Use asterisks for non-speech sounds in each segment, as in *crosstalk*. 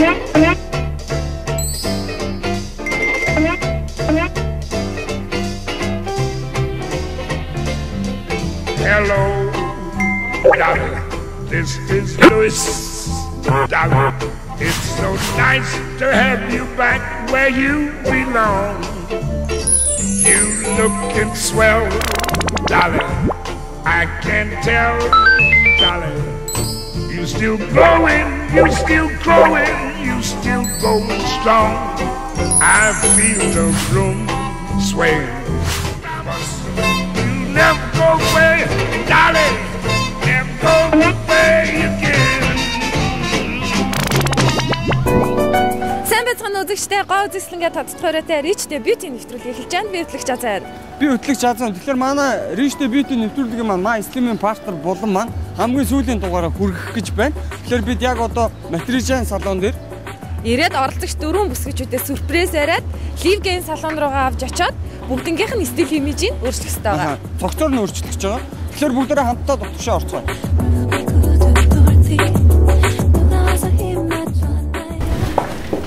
Hello, darling. This is Louis. Darling, it's so nice to have you back where you belong. You looking swell, darling. I can tell, darling. You still growing, you still growing, you still going strong. I feel the room sway. You never go away, darling. Never go away again. Сайн байцгаана үзэгчтэй гоо үзэсгэлэнгээ тодтогоорой Ричтэй бьюти нэвтрүүлгийг эхэлж байна. Би хөтлөгч Азаар. Би хөтлөгч Азан. Тэгэхээр манай Ричтэй бьюти нэвтрүүлгийн маань маа стримийн партнер болон маань хамгийн сүүлийн дугаараа хүргэх гэж байна. Тэгэхээр бид яг одоо материалын салон дээр Ирээд оролцогч дөрвөн бүсгчүүдээ сүрприз яриад Ливгийн салон руугаа авч очоод бүгднгийнх нь стил имижийг өөрчлөх хэрэгтэй байгаа. цогцоор нь өөрчлөгдөж байгаа. Тэгэхээр бүгдээрээ хамтдаа дотгошоо орцгоо.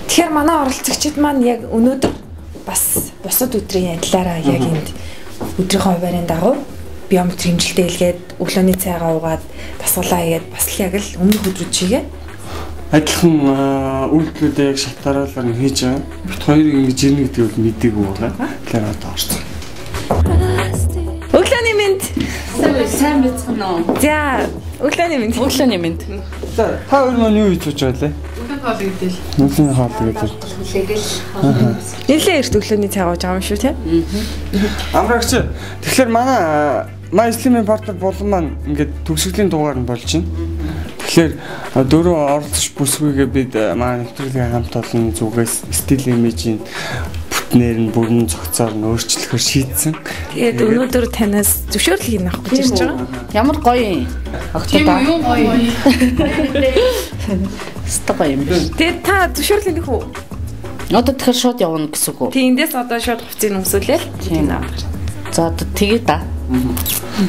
Тэгэхээр манай оролцогчид маань яг өнөөдөр бас бусад өдрийн адилаараа яг энд өдрийнхөө хуваарийн дагуу биометри хэмжилтээ илгээд өглөөний цайгаа уугаад дасгалаа хийгээд бас л яг л өмнөх өдрүүд чигээ Адилхан үйлдэлүүдээ яг шатараалаар нь хийж байгаа. Бит хоёрыг ингэж ирнэ гэдгийг бол мэдээгүй байгаа. Тэгэхээр одоо орцгоо. өглөөний мэнд. Сайн байцгаана уу? За өглөөний мэнд. Өглөөний мэнд. За та хоёр маань юу хийж байгаа лээ? Өглөө хоол гэдэг. Нилээ эрт өглөөний цай ууж байгаа юм шүү те. Амрагч. Тэгэхээр манай май стримийн партнер болон маань ингээд төгсгөлийн дугаар нь болж байна. Тэгэхээр дөрөв оролцож бүсгүйгээ бид манай нэвтрүүлгийн хамт олон зүгээс стил имижийн бүтнээр нь бүрэн цогцоор нь өөрчлөхөөр шийдсэн. Тэгээд өнөөдөр танаас зөвшөөрлийг авах гэж ирж байгаа. Ямар гоё юм. Тийм Октодоо. юу гоё. Өстой *laughs* гоё юм биш. Тэгээд та зөвшөөрлийг нөх үү? Одоо тэгэхээр шууд явна гэсэн үг үү? Тэг эндээс одоо шууд хувцсыг өмсүүлээл. Тийм. За одоо тэгээ да.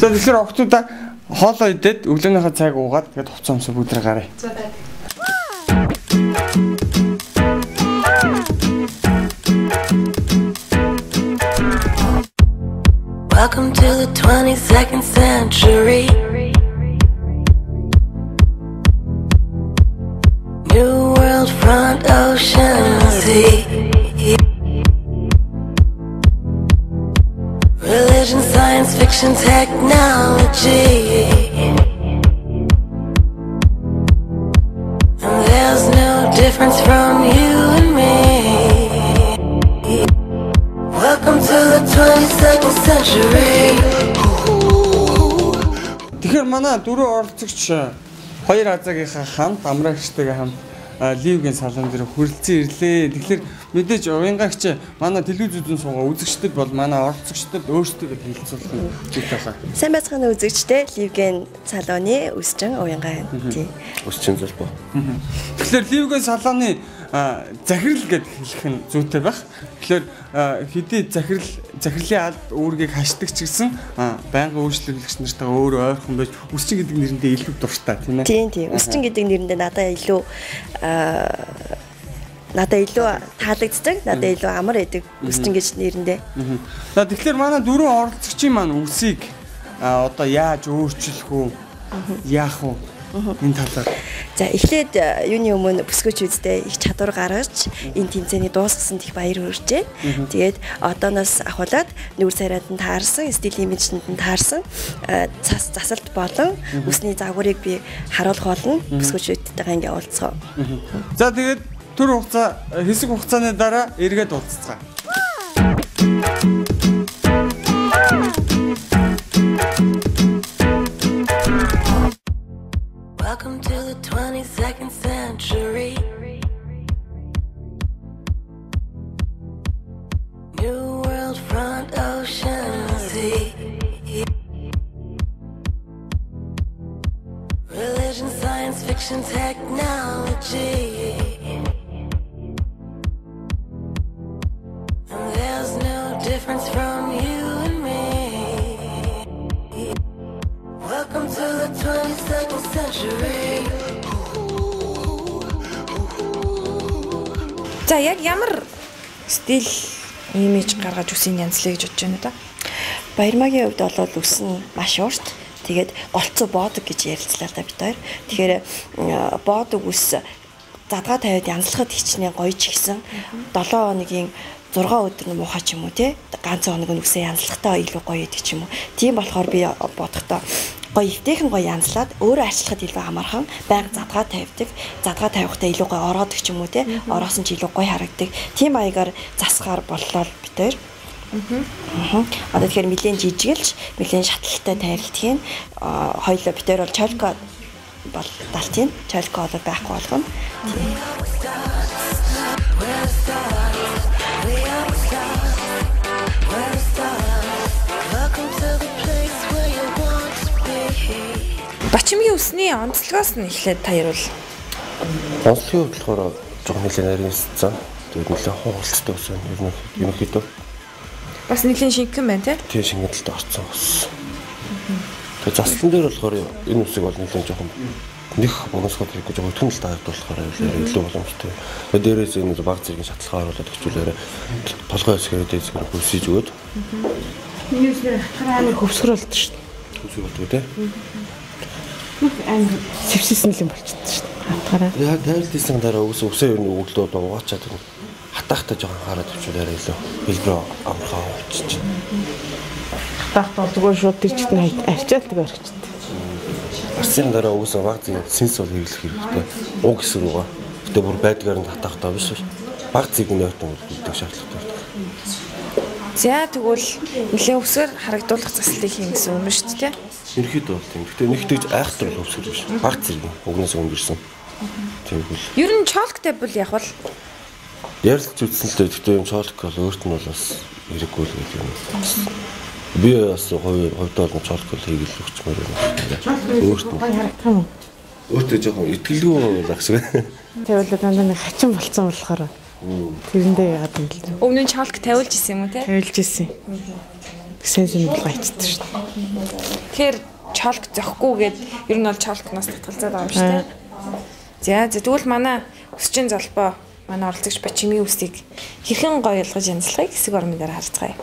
За тэгэхээр октоуда хоолоо идээд өглөөнийхөө цайг уугаад тэгээд хувцас өмсө бүдрэ гараа. Welcome to the 22nd century. New world, front ocean, sea. Religion, science fiction, technology. And there's no difference from you and me. Welcome to the 22nd century. Тэгэхээр манай дөрөв оролцогч хоёр азаагийнхаа хамт амрагчтайгаа хамт ливгийн салон дээр хүрэлцэн ирлээ. Тэгэхээр мэдээж уянгаагч манай телевиз үзэн суугаа үзэгчдэд бол манай оролцогчдод өөрсдөө хэлэлцүүлэх нь зүйтэй байна. Сайн байцгаана үзэгчтэй Ливген салоны өсчин уянгаа тий. Өсчин залбаа. Тэгэхээр ливгийн салооны захирал гэд хэлэх нь зүйтэй байх. Тэгэхээр хэдий захирал захирлын алд үүргийг хашдаг ч гэсэн байнгын үйлчлэгч нартайгаа өөрөө ойрхон байж өсчин гэдэг нэрэндээ илүү дуртай тийм ээ. Тийм тийм. Өсчин гэдэг нэрэндээ надад илүү аа надад илүү таалагддаг, надад илүү амар байдаг өсчин гэж нэрэндээ. За тэгэхээр манай дөрвөн оролцогчийн маань үсийг одоо яаж өөрчлөх үү? Яах вэ? Энэ талаар. За эхлээд юуны өмнө бүсгүүчүүдтэй их чадвар гаргаж энэ тэмцээний дуусгасан их баяр хүрчээ. Тэгээд одооноос ахуулаад нүүр царайд нь таарсан, стил имижтэнд нь таарсан цас засалт болон үсний загварыг би харуулах болно. Бүсгүүчүүдтэйгээ ингээ уулзгаа. За тэгээд төр хугацаа хэсэг хугацааны дараа эргээд уулзцгаа. Welcome to the 22nd century. New world, front ocean, sea. Religion, science fiction, technology. Difference from you and me. Welcome to the 22nd century. За яг ямар стил имиж гаргаж үсийн янзлаа гэж бодож байна да. Баярмагийн хувьд бол үс нь маш урт. Тэгээд голцоо боодог гэж ярилцлаа да бид хоёр. Тэгэхээр м, боодог үс задгаа тавиад янзлахад хичнээн гоё ч гэсэн 7 хоногийн 6 өдөр нь муухай ч юм уу те ганц хоног нь үсээ янзлахтаа илүү гоё идэг ч юм уу. Тийм болохоор би бодохдоо гоё эвтэйхэн гоё янзлаад өөрөө арчлахад илүү амархан байнга задгаа тавьдаг. Задгаа тавихтаа илүү гоё ороодаг ч юм уу те. Ороосон ч илүү гоё харагддаг. Тийм маягаар засахаар боллоо бид хоёр. Аа. Одоо тэгэхээр нэгэн жижигэлж, нэгэн шатлалтай тайралтын хоёлоо хоёр бол чолко бол далтын. Чолко бол байхгүй болгоно. Тийм. Бачимгийн үсний онцлогоос нь эхлээд таяруул. Онцлогийн хувьд болохоор жоохон нэлээд нарийнсцсан. Тэгээд нэлээд хооголцтой байсан. Ер нь ерөнхийдөө Бас нэлийн шинхэн байна те. тийм шингэлэлд орцсон бас. Тэгээд заслан дээр болохоор энэ үсэг бол нэлээд жоохон нэг бонусгод хэрэггүй жоохон өтгөн л таард болохоор илүү боломжтой. Тэгээд дээрээс энэ баг зэргийн шатлахаар болоод өчүүлээрэ толгой хэсгээр дээд зэрэг үсэж өгөөд Юуснэр хатгаар амар хөвсгөр болд шүү үсэг болдог тий. Амар сэвсэсэн л юм болчихсон шүү дээ. Хатгаараа. Яг тайлтсан дараа үсээ ер нь өглөө угаачаад хатаахтай жоохон хараад өчүүлээрэ илүү хэлбэр амархаа ууччих. Хатаах бол зүгээр шууд чигт нь арчаал тэгээ орчихсон. Арсын дараа үс баг зин сенс бол хэрэглэх хэрэгтэй. Уг гэсэр угаа. Гэтэ бүр байдгаар нь хатаахтай биш биш. Баг зиг нь явтан үлдэх шаардлагатай. За тэгвэл нэлээ өсгөр харагдуулах заслыг хийн гэсэн юм шүү дээ Ерхэд бол тийм. Гэтэ нэгтгэж айхтар бол өвсгөр биш. Баг зэрэг угнаас өнгөрсөн. Тийм хөл. Ер нь чолктэй бол яг бол Ярилж үзсэн л дээ. Гэтэ юм чолк бол өөрт нь бол бас хэрэггүй л гэдэг юм. Би бас хувь хувьдаа бол чолк бол хийгээл өгчмөр юм. Өөрт нь өөртөө жоохон итгэлгүй байх шиг. Тэгвэл дандаа нэг хачин болцсон болохоор тэрэндээ яагаад юм л өмнө нь чолк тавиулж исэн юм уу те. тавилж исэн. Тэгсэн юм бол гайцдаг шүү дээ. Тэгэхээр чолк зохихгүйгээд ер нь бол чолкноос татгалзаад байгаа юм шүү дээ. За за тэгвэл манай өсчин залбоо манай оролцогч Бачимийн үсийг хэрхэн гоё ойлгож янзлахыг хэсэг орны дээр харцгаая.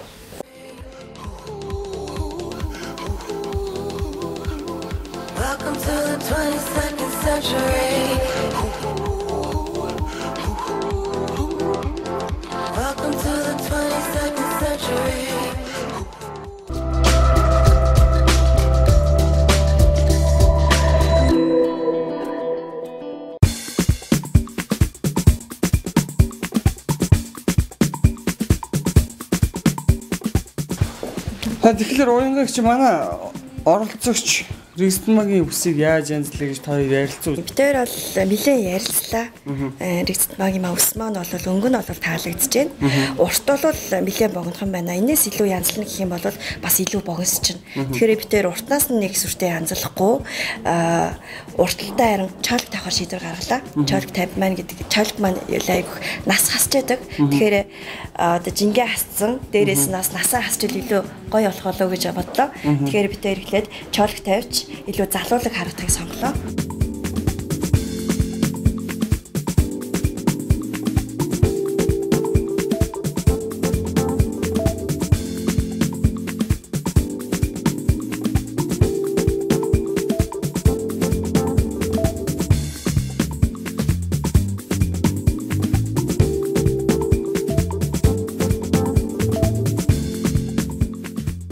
Welcome to the 22nd century. Welcome to the 22nd century. Тэгэхээр уянгагч манай оролцогч Ристмагийн үсийг яаж янзлаа гэж та хоёр ярилцсан. Бид хоёр бол нэлээд ярилцлаа. Рэгцэд магийн ма ус маань бол өнгө нь бол таалагдж байна. Урт бол нэлээд богинохон байна. Энээс илүү янзлна гэх юм бол бас илүү богиносч байна. Тэгэхээр бид хоёр уртнаас нь нэг сүртэй янзлахгүй урталтай харин чолк тавихар шийдвэр гаргалаа. Чолк 50 маань гэдэг чолк маань айгүйх нас хасч байдаг. Тэгэхээр одоо жингээ хасцсан. Дээрээс нь бас насаа хасчил илүү гоё болох болоо гэж бодлоо. Тэгэхээр бид хоёр эхлээд чолк тавьж илүү залуулаг харагдахыг сонголоо.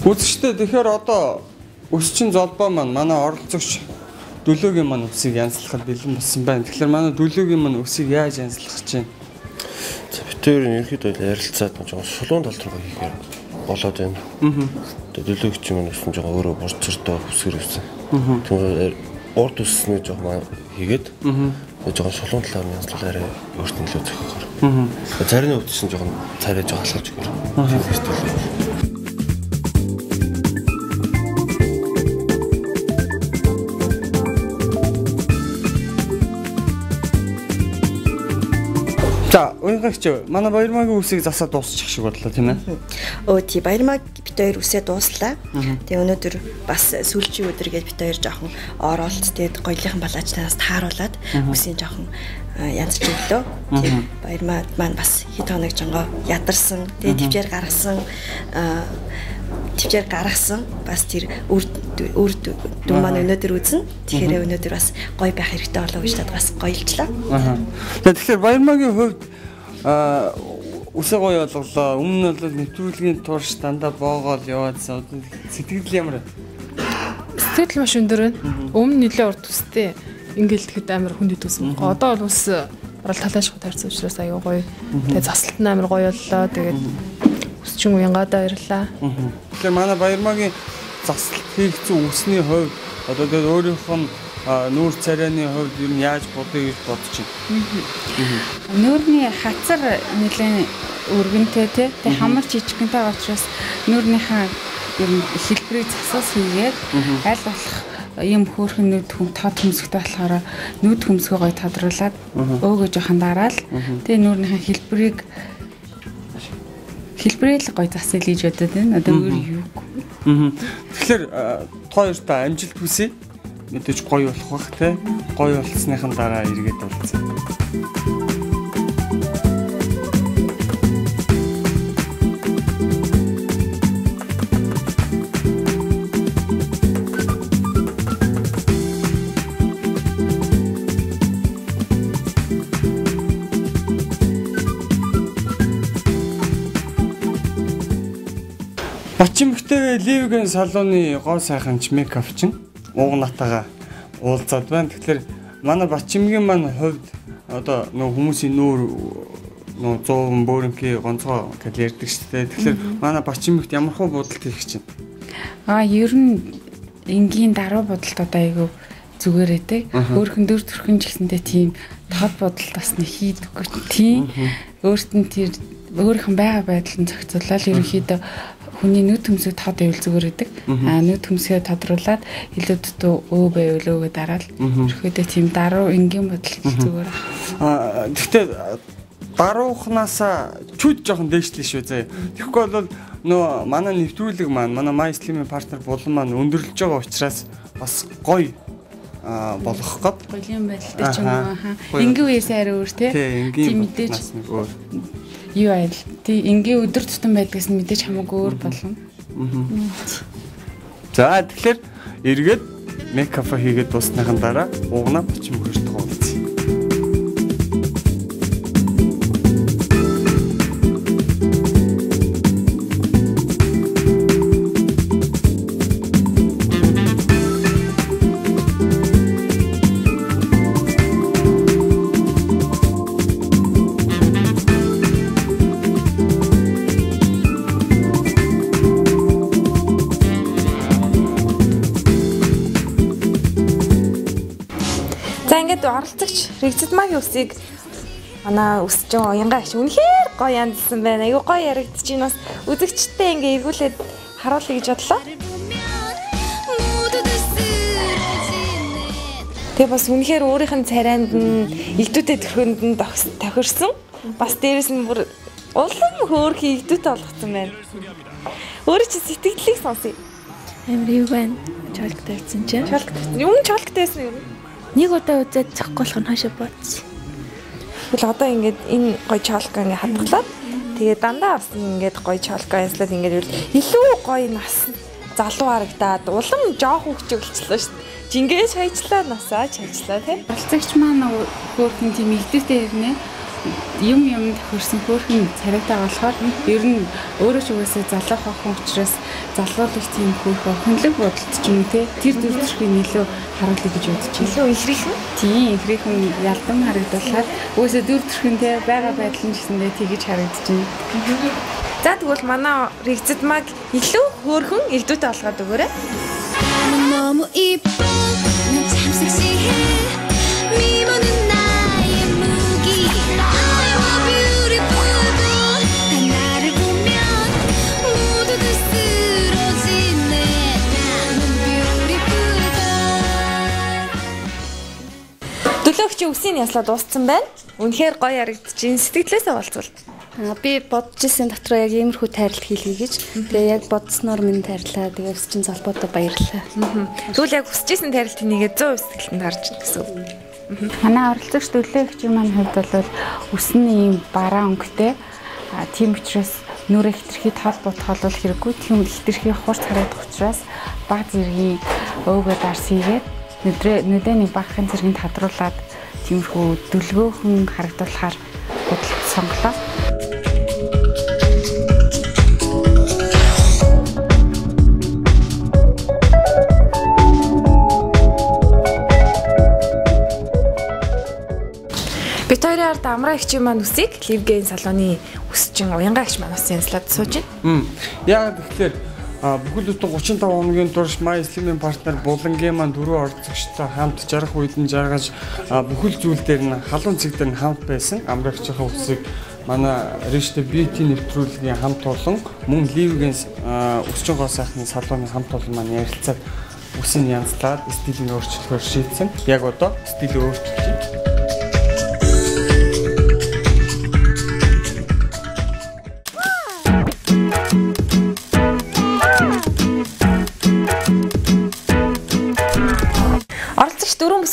Үзэгчтэй тэгэхээр одоо өсчин золбоо маань манай оролцогч дөлөөгийн маань үсийг янзлахад бэлэн болсон байна. Тэгэхээр манай дөлөөгийн маань үсийг яаж янзлах гэж байна? За хоёр нь ерөөхдөө ярилцаад нэг жоохон шулуун тал руу хийхээр болоод байна. Аа. Тэгээд дөлөөгч юм өссөн жоохон өөрөө бурцэртэй хүсгэр өссөн. Аа. Тэгээд урд өссөний жоохон маань хийгээд аа. жоохон шулуун талаар нь янзлуулаарай өөрт нь илүү зохихоор. Аа. Царины өвчсөн жоохон царай жоохон алхаж өгөр. Аа. За, уянгагч манай баярмаагийн үсийг засаад дуусчих шиг бодлоо тийм ээ. Өө тий баярмаг бит хоёр үсээ дууслаа. Тэгээ өнөөдөр бас сүүлчийн өдөр гэж бит хоёр жоохон оролт тэгээд гоёлынхан балаач танаас тааруулаад үсийн жоохон янзч өглөө. Тий баярмаг маань бас хэд хоног жонгоо ядарсан. Тэгээд төвчээр гаргасан төвчээр гаргасан бас тэр үр үр дүн маань өнөөдөр үзнэ. Тэгэхээр өнөөдөр бас гоё байх хэрэгтэй болоо гэж надад бас гоёлжлаа. Тэгэхээр баярмаагийн хувьд аа үсээ гоё олголоо. Өмнө нь бол нэвтрүүлгийн турш дандаа боогоол яваадсан. Сэтгэл ямар? Сэтгэл маш өндөр байна. Өмнө нэлээд урт төстэй. Ингээл тэгэхэд амар хүнд төсөн. Одоо бол ус орол талаашгүй тарьсан учраас аюу гоё. Тэгээ заслалт нь амар гоё боллоо. Тэгээд өсчин уянгадаа ирлаа. Тэгэхээр манай баярмаагийн заслалт хийгдсэн үсний хувьд одоо тэгээд өөрийнх нь нүүр царайны хувьд ер нь яаж бодъё гэж бодож байна. Нүүрний хацар нэлээд өргөнтэй тий. Тэг хамар жижигэнтэй учраас нүүрнийхээ ер нь хэлбэрийг засаас хийгээд аль болох юм хөөрхөн нүд хүм тод хөмсгтэй болохоор нүд хөмсгөө гоё тодруулаад өөгөө жоохон дараал. Тэгээ нүүрнийхээ хэлбэрийг хэлбэрээ л гоё засал хийж бодод байна. Одоо өөр юу. Тэгэхээр та хоёртаа амжилт хүсье. Мэдээж гоё болох бах те. Гоё болсныхан дараа эргээд уулзъя. Бачимхтэй Ливгийн салууны гоо сайханч мейкапчин ууг натаага уулзаад байна. Тэгэхээр манай Бачимгийн маань хувьд одоо нөө хүмүүсийн нүүр нөө 100 бөөрөнки гонцгой гэж ярьдаг шүү дээ. Тэгэхээр манай Бачимгт ямар хөө бодолт хийх чинь? А ер нь энгийн даруй бодолт одоо айгу зүгээр эдэг. Өөрхөн дөр төрхөн ч гэсэндээ тийм тод бодолт бас нэг хийдэггүй тийм. Өөрт нь тэр өөрийнх нь байгаа байдал нь зохицуулаад ерөнхийдөө хүний нүд төмсөг тод байвал зүгээр эдэг. А нүд төмсгөө тодруулаад илүү дутуу өө байвал өөгээ дараал. Ерөнхийдөө тийм даруй энгийн бодолт зүгээр. Аа гэхдээ даруухнаасаа чүд жоохон дээшлээ шүү зэ. Тэгэхгүй бол нөө манай нэвтрүүлэг маань манай My Slim-ийн партнер булан маань өндөрлөж байгаа учраас бас гоё аа болох гээд Голийн байдалтай ч юм уу. Энгийн үеэс арай өөр тий. тий энгийн Тийм мэдээж. Юу айл. Тий энгийн өдөр тутам байдгаас нь мэдээж хамаагүй өөр болно. За тэгэхээр эргээд мейкап хийгээд дуусныхан дараа угнаа бочим хөрт уулзъя. Рэгзэд магийн үсийг манай өсч байгаа уянгаа аш үнэхээр гоё янзлсан байна. Айгу гоё ярагдчих чинь бас үзэгчтэй ингээ эргүүлээд харуулъя гэж бодлоо. Тэгээ бас үнэхээр өөрийнх нь царайнд нь илдүүтэй төрхөнд нь тохирсон. Бас дээрэс нь бүр улам хөөрхий илдүүтэй болгоцсон байна. Өөрөө чи сэтгэлийг сонсъё. Амар юу байна? Чолк тавьсан чинь. Чолк юм чолк тайсан юм. Нэг удаа үзээд болох нь хашаа бодсон. Тэгвэл одоо ингээд энэ гоё чолка ингээд хадгалаад тэгээ дандаа бас ингээд гоё чолка яслаад ингээд илүү гоё нас залуу харагдаад улам жоох хөвчөглчлөө шүү дээ. Жингээс хайчлаа насаа чайчлаа тий. Оролцогч маань хөөрхөн тийм игдэвтэй ирнэ. Юм юм тохирсон хөөрхөн царайтай болохоор ер нь өөрөө ч угаасаа залуу хохон учраас залуулагч тийм хөөрхөн хөндлөг бодолт ч юм те тэр төр төрхийн илүү харуулъя гэж бодож байна. Илүү ихрийхэн. Тийм ихрийнхэн ялдам харагдуулахаар угаасаа дүр төрхөн те байгаа байдал нь гэсэндээ тэгэж байна. За тэгвэл манай рэгзэд маг илүү хөөрхөн элдвэтэй болгоод өгөөрэй. 너무 나는 beautiful boy Төлөөгчийн үсийн яслаа дууссан байна. Үнэхээр гоё харагдчихээн. Сэтгэлээсээ болцвол. Аа би бодож исэн дотроо яг иймэрхүү тайралт хийлгий гэж. Тэгээ яг бодсноор минь тайрлаа. Тэгээ өсчин залбуудаа баярлалаа. Тэгвэл яг хүсэжсэн тарилт нэгээ 100% сэтгэлтэнд харж байна гэсэн үг. Манай оролцогч төлөөгчийн маань хувьд бол үс нь ийм бараа өнгөтэй. А тийм учраас нүрэ хитрхи тал бутгал бол хэрэггүй. Тийм хитрхи хурц харагдах учраас баг зэргийн өвгөө дарс хийгээд нүдрээ нүдэний багахын зэргийг хадруулаад тиймэрхүү дөлгөөхөн харагдуулахаар бодлоо сонголоо. Бид хоёрын ард амраа ихчийн маань үсийг Ливгейн салууны үсчин уянгаа ихч маань усын янзлаад сууж байна. Яг тэгэхээр а, бүхэл бүтэн 35 хоногийн турш My Slim-ийн партнер Булангийн маань дөрөв оролцогчтой хамт жарах үед нь жаргаж бүхэл зүйл дээр нь халуун цэг дээр нь хамт байсан. Амрагчийн үсийг манай Rishte Beauty нэвтрүүлгийн хамт олон мөн Ливгийн өсчин гоо сайхны салууны хамт олон маань ярилцаад үсийг янзлаад стилийг өөрчлөхөөр шийдсэн. Яг одоо стил өөрчилж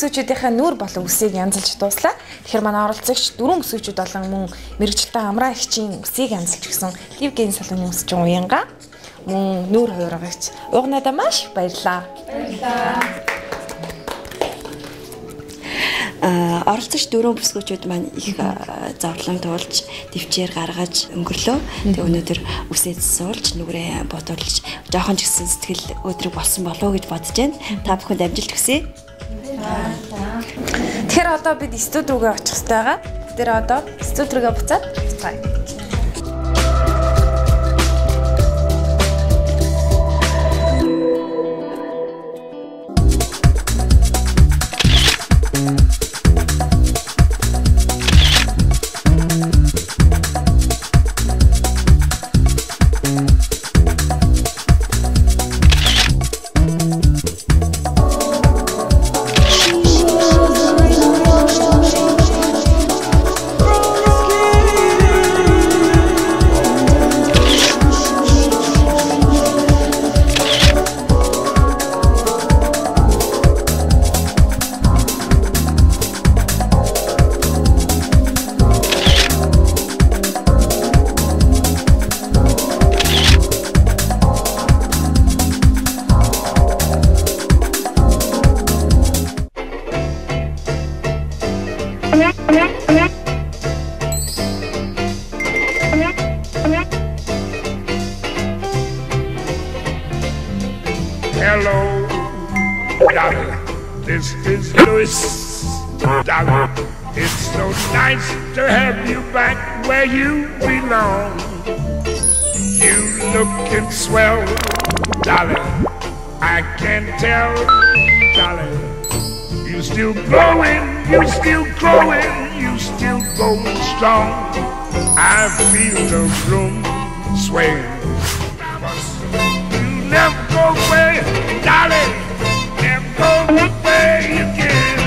бүсгүүчүүдийнхээ нүур болон үсийг янзалж дуслаа. Тэгэхээр манай оролцогч дөрвөн бүсгүүчүүд болон мөн мэрэгчлээ амраа ихчийн үсийг янзалж гисэн Ливгийн салууны үсчин уянга мөн нүур хувиргагч угнадаа маш баярлаа. Аа оролцогч дөрөв бүсгүүчүүд маань их аа, зовлон туулж, төвчээр гаргаж өнгөрлөө. Тэг өнөөдөр үсээд суулж, нүгрээ бодуулж, жоохон ч гэсэн сэтгэл өдрөг болсон болов уу гэж бодож байна. Та бүхэнд амжилт хүсье. Тэгэхээр одоо бид студ руугаа очих хэрэгтэй байгаа. Тэр одоо студ руугаа буцаад буцаая. Strong. I feel the room sway. You never go away, darling. Never go away again.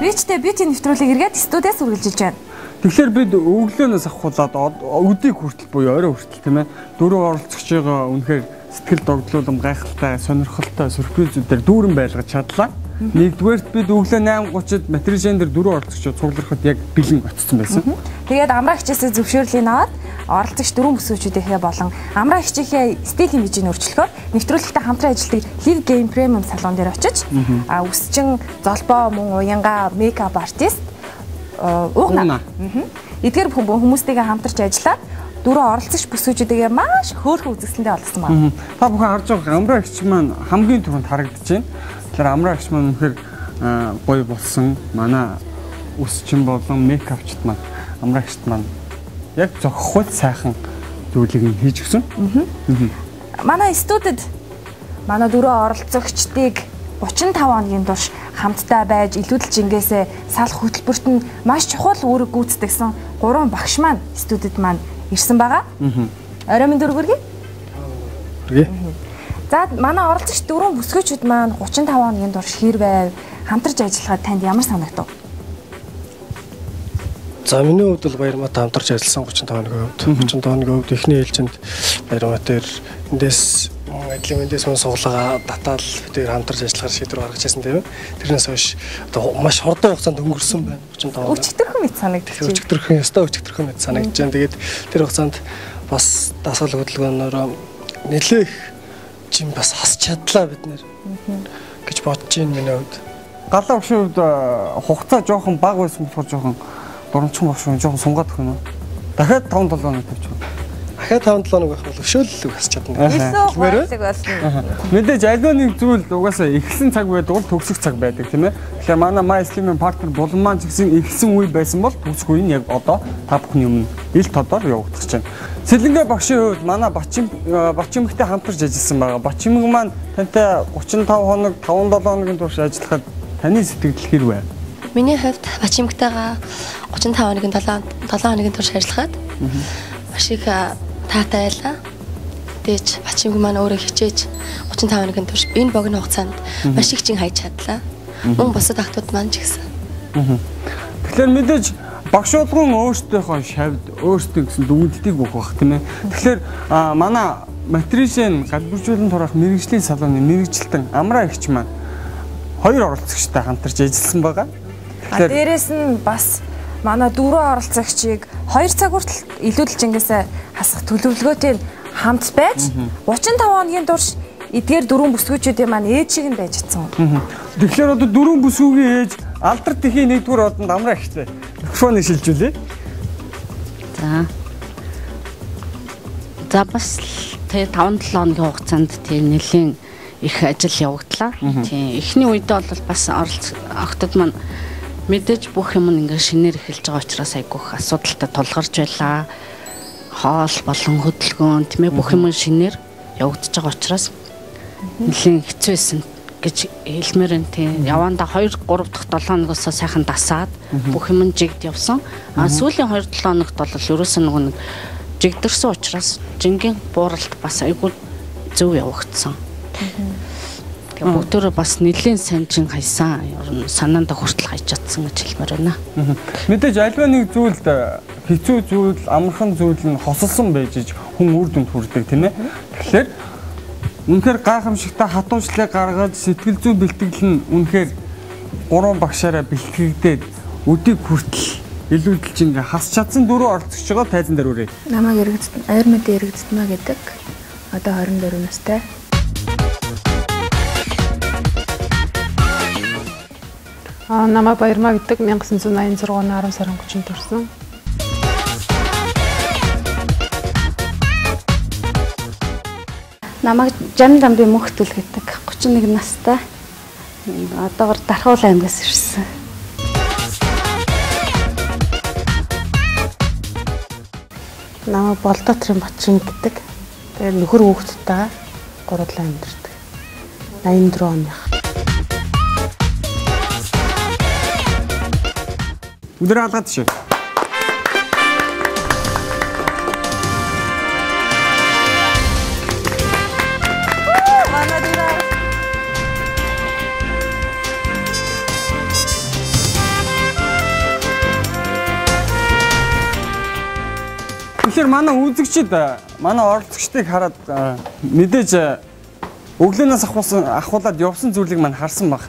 Ричтэй бити нэвтрүүлэг эргээд студиас үргэлжилж байна. Тэгэхээр бид өглөөнөөс ахуулаад өдийг хүртэл буюу орой хүртэл тийм ээ дөрөв оролцогч байгаа үнэхээр сэтгэл догдлуулам гайхалтай сонирхолтой сюрпризүүдээр дүүрэн байлгаж чадлаа. Нэгдүгээрт бид өглөө 8:30-д материалын дээр дөрөв оролцогчод цугларахад яг бэлэн очсон байсан. Тэгээд амраа хичээсээ зөвшөөрлийг аваад оролцогч дөрвөн бүсгүүчүүдийнхээ болон амраа хичээхээ стил имижийг өөрчлөхөөр нэвтрүүлэгтээ хамтран ажилладаг Live Game Premium салон дээр очиж а үсчин золбоо мөн уянга мейкап артист Угна. угна. Эдгээр хүмүүс- хүмүүстэйгээ хамтарч ажиллаад дөрөв оролцогч бүсгүүчүүдээ маш хөөрхөн үзэсгэлэнтэй болгосон байна. Та бүхэн харж байгаа амраа агч маань хамгийн түрүүнд харагдаж байна. Тэгэхээр амраа агч маань үнэхээр гоё болсон. Манай үсчин болон мейкапчт маань амраа агчт маань яг зохихуй сайхан зүйлийг нь хийж өгсөн. Манай студид манай дөрөв оролцогчдыг 35 хоногийн турш хамтдаа байж илүүдэл жингээсээ салах хөтөлбөрт нь маш чухал үүрэг гүйцэтгэсэн гурван багш маань студид маань ирсэн байгаа. Орой минь дөрвөргий. Үгүй. За манай оролцогч дөрвөн бүсгүйчүүд маань 35 хоногийн турш хэр байв хамтарч ажиллахад танд ямар санагдав? За миний хувьд бол Баярмаатай хамтарч ажилласан 35 хоногийн хувьд 35 хоногийн хувьд эхний ээлжинд Баярмаатаар эндээс ажлын эндээс мөн суулгаа татаал тэр хамтарч ажиллахаар шийдвэр гаргаж ирсэн тийм ээ. Тэрнээс хойш одоо маш хурдан хугацаанд өнгөрсөн байна 35 хоног. Өчтөрхөн мэт санагдчих. Өчигдөрхөн ястаа өчигдөрхөн мэт санагдаж байна. Тэгээд тэр хугацаанд бас дасгал хөдөлгөөнөөр нэлээх жим бас хасч чадлаа бид нэр гэж бодож байна миний хувьд. Галаа өгшийн хувьд э, хугацаа жоохон бага байсан болохоор жоохон дурамчхан багш жоохон сунгаад юм. Дахиад 5 7 хоног тавьчих. Дахиад 5 7 хоног байх бол өшөөлөл хасч чадна. Хуйлаг болно. Мэдээж альва нэг зүйл угаасаа ихсэн цаг байдаг бол төгсөх цаг байдаг тийм ээ. Тэгэхээр манай My Slim партнер булан маань ч гэсэн ихсэн үе байсан бол төгсөх үе нь яг одоо та бүхний өмнө ил тодор явагдаж байна. Сэлэнгэ багшийн хувьд манай Бачим Бачимгтэй хамтарч ажилласан байгаа. Бачимг маань тантай 35 хоног 5 7 хоногийн турш ажиллахад таны сэтгэл хэр вэ? Миний хувьд Бачимгтайгаа 35 хоногийн 7 7 хоногийн турш ажиллахад маш их таатай байлаа. Тэгэж Бачимг маань өөрөө хичээж 35 хоногийн турш энэ богино хугацаанд маш их чин хайж чадлаа. Мөн бусад охтууд маань ч гэсэн. Тэгэхээр мэдээж багшуулгын өөртөөхөө шавд өөртөө гэсэн дүгнэлтийг өгөх бах тийм ээ. Тэгэхээр манай матришэн галбиржуулан турах мэрэгжлийн салууны мэрэгжилтэн амраа ихч маань хоёр оролцогчтой хамтарч ажилласан байгаа. А дээрэс нь бас манай дөрөв оролцогчийг 2 цаг хүртэл илүүдэлж ингэсээ хасах төлөвлөгөөтэй хамт байж 35 хоногийн турш эдгээр дөрвөн бүсгүйчүүдийн маань ээжийг нь байж чадсан. Тэгэхээр одоо дөрвөн бүсгүйгийн ээж алдар тэхийн нэгдүгээр одонд амраа ихтэй. Микрофоныг шилжүүлээ. За. За бас тэгээ 5 7 хоногийн хугацаанд тийм нэлийн их ажил явагдлаа. Тийм эхний үедээ бол бас оролц охтод маань мэдээж бүх юм ингээ шинээр эхэлж байгаа учраас айгүйх асуудалтай тулгарч байлаа. Хоол болон хөдөлгөөн тийм ээ бүх юм шинээр явагдаж байгаа учраас нэлийн хэцүү байсан гэж хэлмээр энэ тийм яванда 2 3 дахь 7 хоногоос сайхан дасаад бүх юм жигд явсан. А сүүлийн 2 7 хоногт бол ерөөсөө нөгөө нэг жигдэрсэн учраас жингийн бууралт бас айгүй зөв явагдсан. Тэгээ бүгдөө бас нэлийн сайн чин хайсан. Ер нь санаанда хүртэл хайж чадсан гэж хэлмээр байна. Мэдээж альва нэг зүйлд хэцүү зүйл, амархан зүйл нь хосолсон байж иж хүн үр дүнд хүрдэг тийм ээ. Тэгэхээр үнэхээр гайхамшигтай хатуужлыг гаргаж сэтгэл зүйн бэлтгэл нь үнэхээр гурван багшаараа бэлтгэгдээд өдийг хүртэл илүүдэлж ингээ хас чадсан дөрөв оролцогч байгаа тайзан дээр үрээ. Намайг эргэцт аяр мэдээ эргэцтмаа гэдэг. Одоо 24 настай. Аа намайг Баярмаа гэдэг 1986 оны 10 сарын 30-нд төрсэн. Намайг Жам Дамби мөхтөл гэдэг 31 настай. Одоогор Дархуул аймгаас ирсэн. Намайг Болдотрын Батчин гэдэг. Тэгээд нөхөр хүүхэдтэй гурлаа амьдардаг. 84 оных. Өдөр алгаад шүү. Тэгэхээр манай үзэгчид манай оролцогчдыг хараад э, мэдээж э, өглөөнөөс ахуулсан ахуулаад явсан зүйлийг маань харсан баг.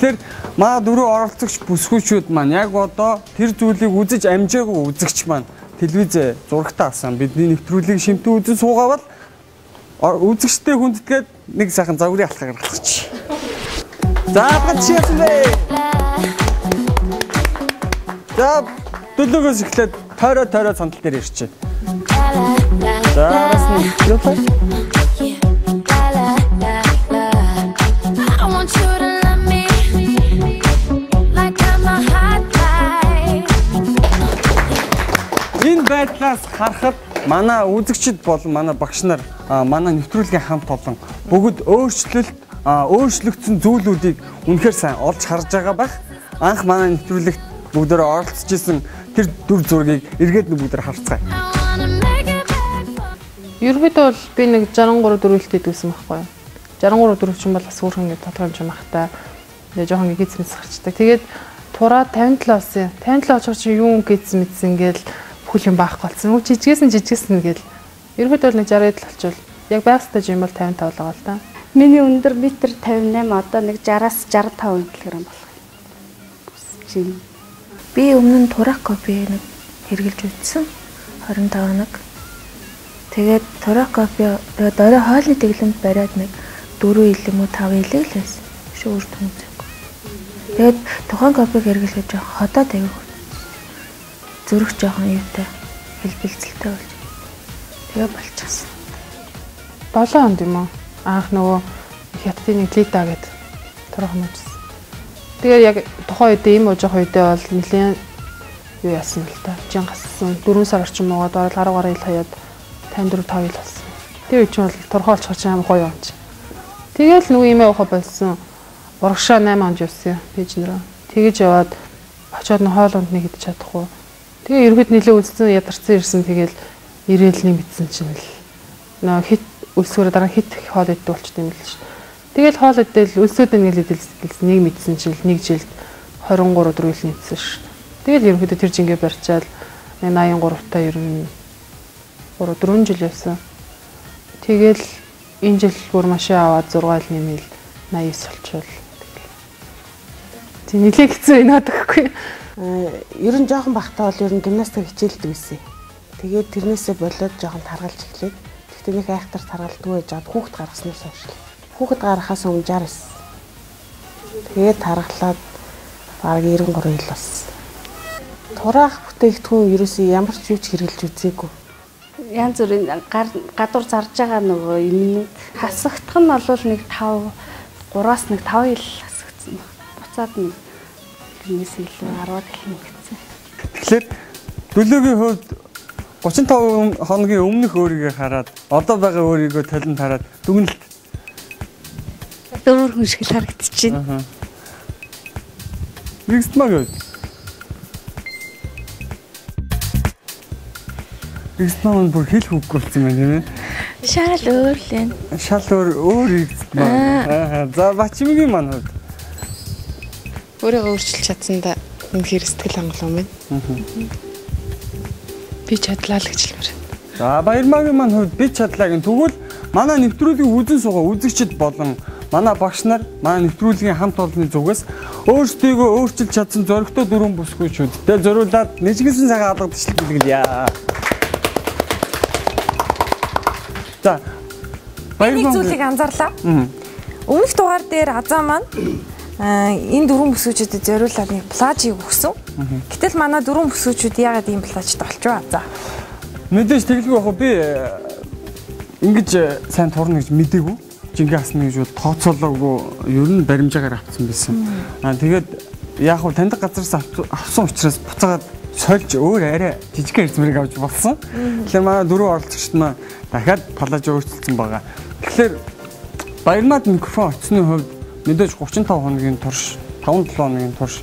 Тэгэхээр маа дөрөв оролцогч бүсгүйчүүд маань яг одоо тэр зүйлийг үзэж амжаагүй үзэгч маань телевиз зурагтаа авсан бидний нэвтрүүлгийг шимтэн үзэн суугаавал үзэгчтэй хүндэтгээд нэг сайхан загварын алхаа гаргачих. За бат чи яасан бэ? За дөлөөгөөс эхлээд тойроо тойроо сандал дээр ирчээ. За бас нэг юу вэ? Байдлаас харахад манай үзэгчд болон манай багш нар манай нэвтрүүлгийн хамт олон бүгд өөрчлөлт өөрчлөгдсөн зүйлүүдийг үнэхээр сайн олж харж байгаа байх. Анх манай нэвтрүүлэгт бүгдөө оролцож исэн тэр дүр зургийг эргээд бүгдээр харцгаая. Ерөнхийдөө бол би нэг 63 дөрвөлтэй дүүсэн байхгүй юу? 63 4 ч юм бол бас өөрхөн ингэ тодорхой хэмжээ махтай. Тэгээ жоохон гиз мэс гарчдаг. Тэгээд тураа 57 болсон. 57 очихор чи юу гиз мэс ингээл бүхэл юм баахгүй болсон. Нь жижигээс нь гээл. Ерөнхийдөө бол нэг 60-д л болчвол яг байхстай жим бол 55 л байгаа л да. Миний өндөр метр 58 одоо нэг 60-аас 65 кг болох юм. Би өмнө нь турак кофе нэг хэрглэж үзсэн 25 хоног. Тэгээд кофе тэгээд орой хоолны тэглэмд бариад нэг 4 ил юм уу 5 ил л байсан. Шүү үр дүнзэг. Тэгээд тухайн хэрглэж жоох ходоо тавих. Зүрх жоохон юутай хэлбэлцэлтэй болж. Тэгээ болчихсон. 7 хонд юм уу? Анх нөгөө хятадын нэг лита гэдэг турхан мужсан. Тэгээ яг тухайн үедээ ийм ууж явах үедээ бол нэлээд юу яасан л та. Жин гассан 4 сар орчим муугаад бараг 10 гаруй ил хаяад 54 5 ил болсон. Тэгээ үе чинь бол турхаалч хоч аим гоё юм чи. Тэгээл нөгөө имээ ухаа болсон. Урагшаа 8 онд явсан пэйж нэрөө. Тэгэж яваад очиод н хоол унд нэг идэж чадахгүй. Тэгээ ерөөд нэлээ үзсэн ядарсан ирсэн тэгэл ирээл нэг битсэн чинь л нөө хит өлсгөрөө дараа хит хоол идэх болчтой юм л шүү. Тэгэл хоол идэл өлсөд нэг л идэлсэн нэг мэдсэн чил нэг жилд 23 4 ил нийцсэн шүү. Тэгэл ерөнхийдөө тэр жингээ барьчаал 83 та ер нь 3 4 жил явсан. Тэгэл энэ жил бүр машин аваад 6 ил нэмэл 89 болчихвол. Тэг нилээ хэцүү энэ одохгүй. Ер нь жоохон бахтаа бол ер нь гимнастик хичээлдэг гэсэн. Тэгээд тэрнээсээ болоод жоохон таргалж эхлээд тэгтээ нэг айхтар таргалдгүй жаад хүүхд гаргаснаас хойш. Хүүхд гаргахаас өмнө 69. Тэгээд таргалаад бараг 93 ил болсон. Тураах бүтээгдэхүүн ерөөсөө ямар ч юу ч хэрэглэж үзээгүй. Янз бүрийн гадуур зарж байгаа нөгөө юмнууд хасагдах нь бол нэг 5 3-аас нэг 5 ил хасагдсан. Буцаад нэг тэрнээс илүү 10 гэх юм гэсэн. Тэгэхээр төлөөгийн хувьд 35 хоногийн өмнөх өөрийгөө хараад одоо байгаа өөрийгөө талент хараад дүгнэлт Дөрвөр хүн шиг харагдчихэв. Next mag. Next mag бүр хэл хөвгөх болсон юм тийм ээ. Шал өөр л энэ. Шал өөр өөр mag. Аа за бачимгийн маань хувьд. Өөрийгөө өөрчилж чадсандаа үнэхээр сэтгэл хангалуун байна. Би чадлаа л гэж хэлмээр. За баярмаагийн маань хувьд би чадлаа гэн тэгвэл манай нэвтрүүлгийг үзэн суугаа үзэгчд болон манай багш нар манай нэвтрүүлгийн хамт олонны зүгээс өөрсдийгөө өөрчилж чадсан зөрөгтэй дөрвөн бүсгүйчүүдтэй зориулаад нэжгэлсэн цагаан алгадчлал бэлгэлье. За Нэг зүйлийг анзаарлаа. Өмнөх дугаар дээр Азаа маань аа, энэ дөрвөн бүсгүүчүүдэд зориулаад нэг плажийг өгсөн. Гэтэл манай дөрвөн бүсгүүчүүд яагаад ийм плажтай болчихваа Азаа? Мэдээж тэглгүй яг би э, ингэж э, сайн турна гэж мэдээгүй. Жингээ хасна гэж бол тооцоолоогүй ер нь баримжаагаар авсан байсан. Аа тэгээд яг хөө таньдаг газараас авсан учраас буцаагаад сольж өөр арай жижигхэн эрзмэрийг авч болсон. Тэгэхээр манай дөрөв оролцогчд маань дахиад палаж өөрчилсөн байгаа. Тэгэхээр баярмаад микрофон очсны хувьд мэдээж 35 хоногийн турш 5-7 хоногийн турш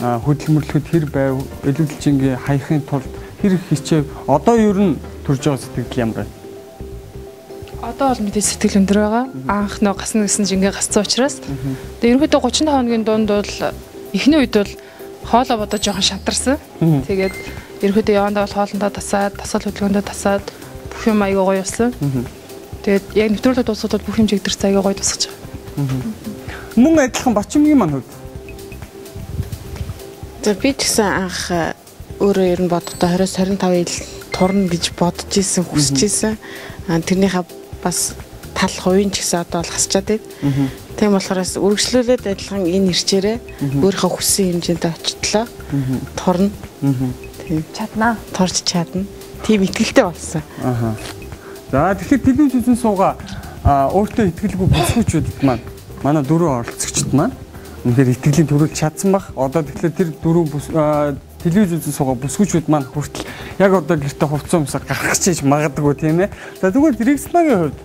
хөдөлмөрлөхөд хэр байв, элүүлжингээ хаяхын тулд хэр их хичээв. Одоо ер нь төрж байгаа сэтгэл ямар байна? Одоо бол мэдээ сэтгэл өндөр байгаа. Анх нөө гасна гэсэн жингээ гасцсан учраас. Тэгээ ерөнхийдөө 35 хоногийн дунд бол эхний үед бол хоолоо бодож жоохон шантарсан. Тэгээд ерөнхийдөө явандаа бол хоолндоо тасаад, тасал хөдөлгөөндөө тасаад бүх юм аягаа гоё болсон. Тэгээд яг нэвтрүүлэг дуусахад бүх юм жигдэрч аягаа гоё тусах. Мөн адилхан бачимгийн маань хувьд За би ч гэсэн анх э, өөрөө ер нь бодохдоо 20-25 ил турна гэж бодож исэн, хүсэж исэн. Аа, Тэрнийхээ бас тал хувийн ч гэсэн одоо бол хасчаад байд. Тийм болохоор бас үргэлжлүүлээд адилхан энэ ирчээрээ өөрийнхөө хүссэн хэмжээнд очтлоо. Турна. Тийм. Чаднаа. Турж чадна. Тийм ихтгэлтэй болсон. Аха. За тэгэхээр телевиз үзэн сууга өөртөө ихтгэлгүй бүсгүүчүүдэд маань манай дөрөв оролцогчд маань үнэхээр итгэлийн төрүүлж чадсан баг. Одоо тэгэхээр тэр дөрөв телевиз үзэн сууга бүсгүүчүүд маань хүртэл яг одоо гэртээ хувцас өмсөөр гарах чийж магадгүй тийм ээ. За тэгвэл Рексмагийн хувьд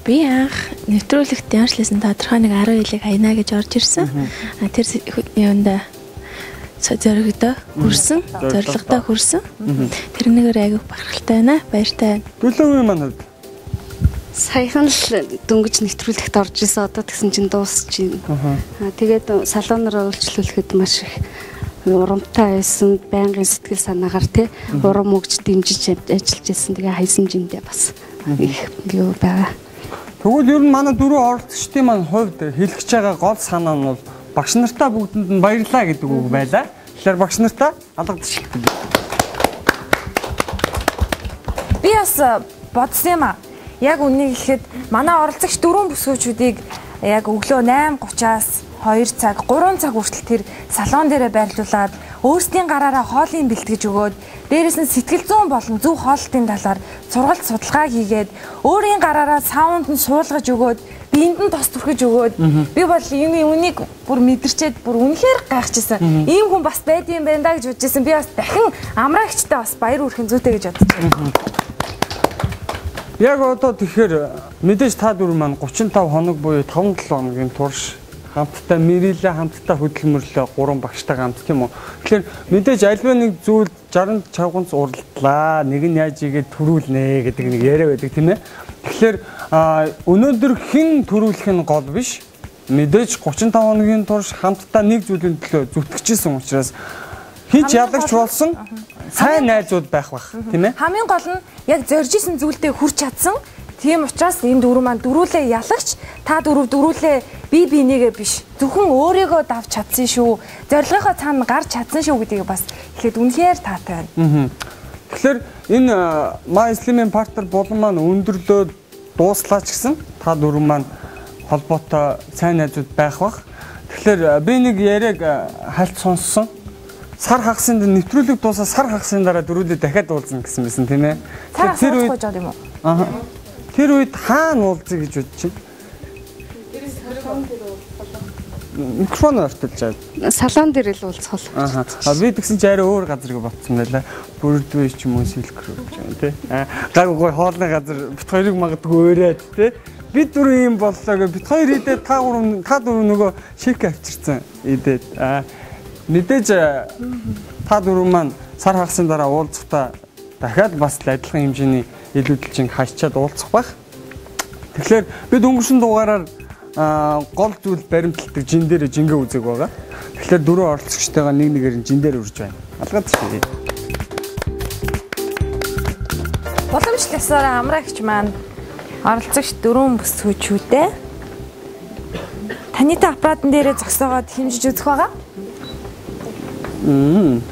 Би анх нэвтрүүлэгт ямарчласан тодорхой нэг 10 жилиг хайна гэж орж ирсэн. А тэр юунда зоригдоо хүрсэн, зоригтой хүрсэн. Тэрнийгээр айгүй бахархалтай байна. Баяртай байна. төлөөгийн маань хувьд Саяхан л дөнгөж нэвтрүүлэгт орж исэн одоо тэгсэн чинь дуусч байна. Аа тэгээд салоноор үйлчлүүлэхэд маш их урамтай байсан байнгын сэтгэл санаагаар тий урам өгч дэмжиж ажиллаж байсан. Тэгээ хайсамжиндээ бас их юу байгаа. Тэгвэл ер нь манай дөрөв оролцогчдын маань хувьд хэлэх гэж байгаа гол санаа нь бол багш нартаа бүгдэнд нь баярлаа гэдэг үг байлаа. Тэгэхээр багш нартаа алга тушилтдаг. Би бас бодсон юм а. Яг үнийг хэлэхэд манай оролцогч дөрвөн бүсгүүчүүдийг яг өглөө 8:30-аас 2 цаг 3 цаг хүртэл тэр салон дээрээ байрлуулад өөрсдийн гараараа хоолыг бэлтгэж өгөөд дээрэс нь сэтгэл зүйн болон зөв хоолтын талаар сургалт судалгаа хийгээд өөрийн гараараа саунд нь суулгаж өгөөд биэнд нь тос түрхэж өгөөд би бол юуны үнийг бүр мэдэрчээд бүр үнэхээр гайхажсэн. Ийм хүн бас юм байна да гэж бодчихсон. Би бас дахин амраагчтай бас баяр хүрхэн зүйтэй гэж бодож байна. Яг одоо тэгэхээр мэдээж та дөрөв маань 35 хоног буюу 5-7 хоногийн турш хамтдаа мэрилээ хамтдаа хөдөлмөрлөө гурван багштай хамт тийм үү. Тэгэхээр мэдээж альва нэг зүйл 60 чавганц уралдлаа. Нэг нь яаж игээд төрүүлнэ гэдэг нэг яриа байдаг тийм ээ. Тэгэхээр өнөөдөр хэн төрүүлэх нь гол биш. Мэдээж 35 хоногийн турш хамтдаа нэг зүйлийн төлөө зүтгэжсэн учраас хинч ялагч болсон сайн найзууд байх бах тийм ээ. Хамгийн гол нь яг зорж исэн зүйлдээ хүрч чадсан. Тийм учраас энэ дөрөв маань дөрүүлээ ялагч та дөрөв дөрүүлээ би бинийгээ биш зөвхөн өөрийгөө давж чадсан шүү. Зорилгынхоо цаана гарч чадсан шүү гэдгийг бас ихэд үнэхээр таатай байна. Тэгэхээр энэ My Slim партнер болон маань өндөрлөө дууслаа ч гэсэн та дөрөв маань холбоотой сайн найзууд байх бах. Тэгэхээр би нэг яриаг хальт сонссон сар хагасын нэвтрүүлэг дуусаа сар хагасын дараа дөрүүлээ дахиад уулзна гэсэн байсан тийм ээ. Хагас уулзах гэж юм уу? Аа. Тэр үед хаана уулзъя гэж бодож чинь? Микрофон ортолж байгаа. Салон дээр л уулзах бол. Аа. А би тэгсэн чи арай өөр газар гэ ботсон байлаа. Бүрдвэ ч юм уу сэлгэр гэж байна тий. Аа. Гаг гой хоолны газар бит хоёрыг магадгүй өөрөө тий. Бид дөрөв юм боллоо гэ бит хоёр идээд та гурав та дөрөв нөгөө шик авчирсан идээд. Аа Мэдээж та дөрөв маань сар хагасын дараа уулзахдаа дахиад бас л адилхан хэмжээний илүүдэлжин хачаад уулзах байх. Тэгэхээр бид өнгөрсөн дугаараар гол зүйл баримталдаг жин дээр жингээ үзэг байгаа. Тэгэхээр дөрөв оролцогчтойгоо нэг нэгээр нь жин дээр үрж байна. Алгаад шүү. Боломжлосоор амраагч маань оролцогч дөрвөн бүс хүчүүдээ танитай аппаратын дээрээ зогсоогоод хэмжиж үзэх байгаа. Мм.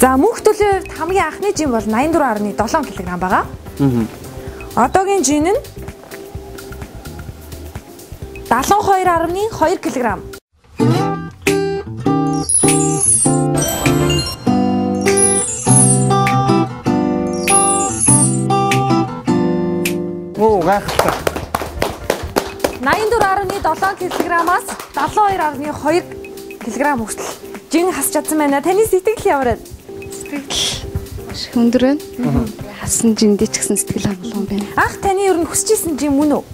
За мөнх төлөв хамгийн анхны жин бол 84.7 кг байгаа. Аа. Одоогийн жин нь 72.2 кг. Оо гайхалтай. 84.7 кг-аас 72.2 кг хүртэл жин хасч чадсан байна. Таны сэтгэл ямар вэ? Сэтгэл маш өндөр байна. Хасан жиндээ ч гэсэн сэтгэл хангалуун байна. Ах таны ер нь хүсчихсэн жин мөн үү?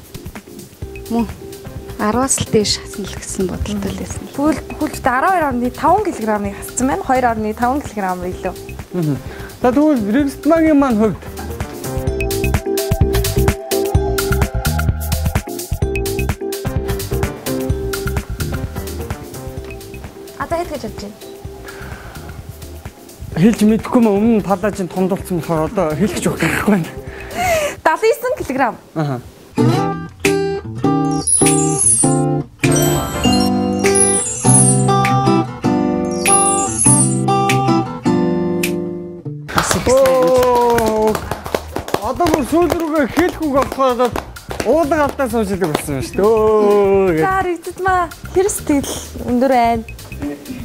Мөн. 10-аас л дээш хасан л гэсэн бодолтой л байсан. Тэгвэл хүлд 12.5 кг-ыг хассан байна. 2.5 кг илүү. За тэгвэл Рекстмагийн маань хувьд хэлж мэдэхгүй мө өмнө талаа чинь томдолцсон болохоор одоо хэлчих жоох гэхгүй байна. 79 кг. Аа. Одоо бүр сүүл рүүгээ хэлэхгүй болохоор уулан алдаа сууж идэг болсон шүү дээ. За рэгдэт маа хэр сэтгэл өндөр байна.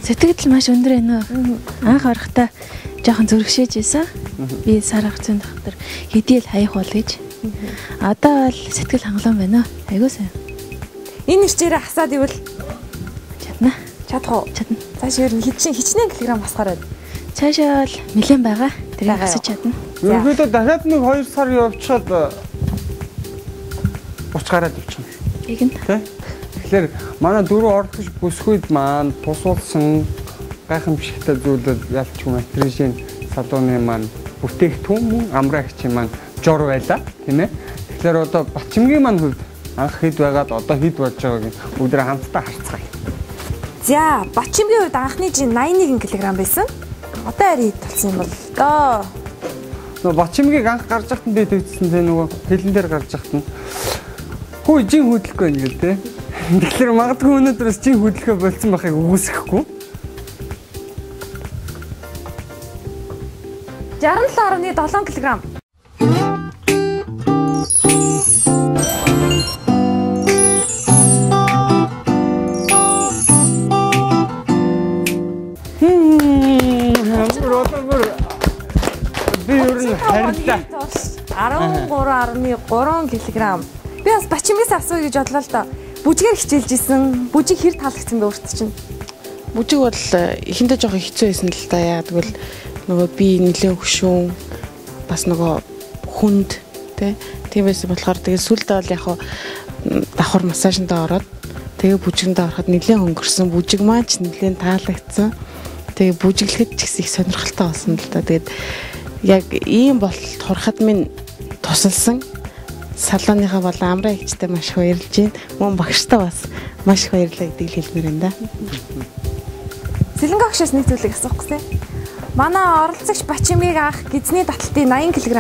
Сэтгэл маш өндөр байна уу? Анх орохдоо жоохон зөргшээж байсан. Би сар хагцын доктор хэдийл хаях бол гэж. Одоо бол сэтгэл хангалуун байна уу? Айгуу сайн. Энэ нэрчээрээ хасаад ивэл чадна. Чадах уу? Чадна. Цааш ер нь хичнээн хичнээн килограмм хасгаар байна. Цаашаа бол нэлээд байгаа. Тэрийг хасаж чадна. Ерөнхийдөө дахиад нэг 2 сар явчихад уч гараад явчихна. Тэгнь. Тэ? Тэгэхээр манай дөрөв ордогч бүсгүйд маань тусуулсан гайхамшигтай зүйлүүд ялч матрижийн салууны маань бүтээгдэхүүн мөн амраагчийн маань жор байла тийм ээ. Тэгэхээр одоо Батчимгийн маань хувьд анх хэд байгаад одоо хэд болж байгааг нь бүгд хамтдаа харцгаая. За, Батчимгийн хувьд анхны жин 81 кг байсан. Одоо ари хэд болсон юм бол доо. Нөгөө Батчимгийг анх гарч яхад нь тэгсэн тэ нөгөө хилэн дээр гарч яхад нь хөө жин хөдлөхгүй юм гээл те. Тэгэхээр магадгүй өнөөдрөөс жин хөдлөхөө болцсон байхыг үгүйсэхгүй. 67.7 кг. Би ер нь харилаа. 13.3 кг. Би бас бачимгээс авсан гэж бодлоо л доо. Бүжгээр хичээлж исэн. Бүжиг хэр таалагдсан бэ өөртөө чинь? Бүжиг бол э, эхэндээ жоохон хэцүү байсан л да. Яа тэгвэл нөгөө би нэлээ хөшүүн бас нөгөө хүнд тий тийм байсан болохоор тэгээ сүлдээ бол яг хаа давхар массажиндаа ороод тэгээ бүжигэндээ ороход нэлээ хөнгөрсөн бүжиг маань ч нэлээ таалагдсан. Тэгээ бүжиглэхэд ч гэсэн их сонирхолтой болсон л да. Тэгээд яг ийм болтолд хурахад минь тусалсан салооныхаа болон амраа ихчтэй маш их баярлж байна. Мөн багштай бас маш их баярлалаа гэдгийг хэлмээр байна да. Сэлэнгэ агшаас нэг зүйлийг асуух гэсэн. Манай оролцогч Бачимгийг анх гизний таталтын 80 кг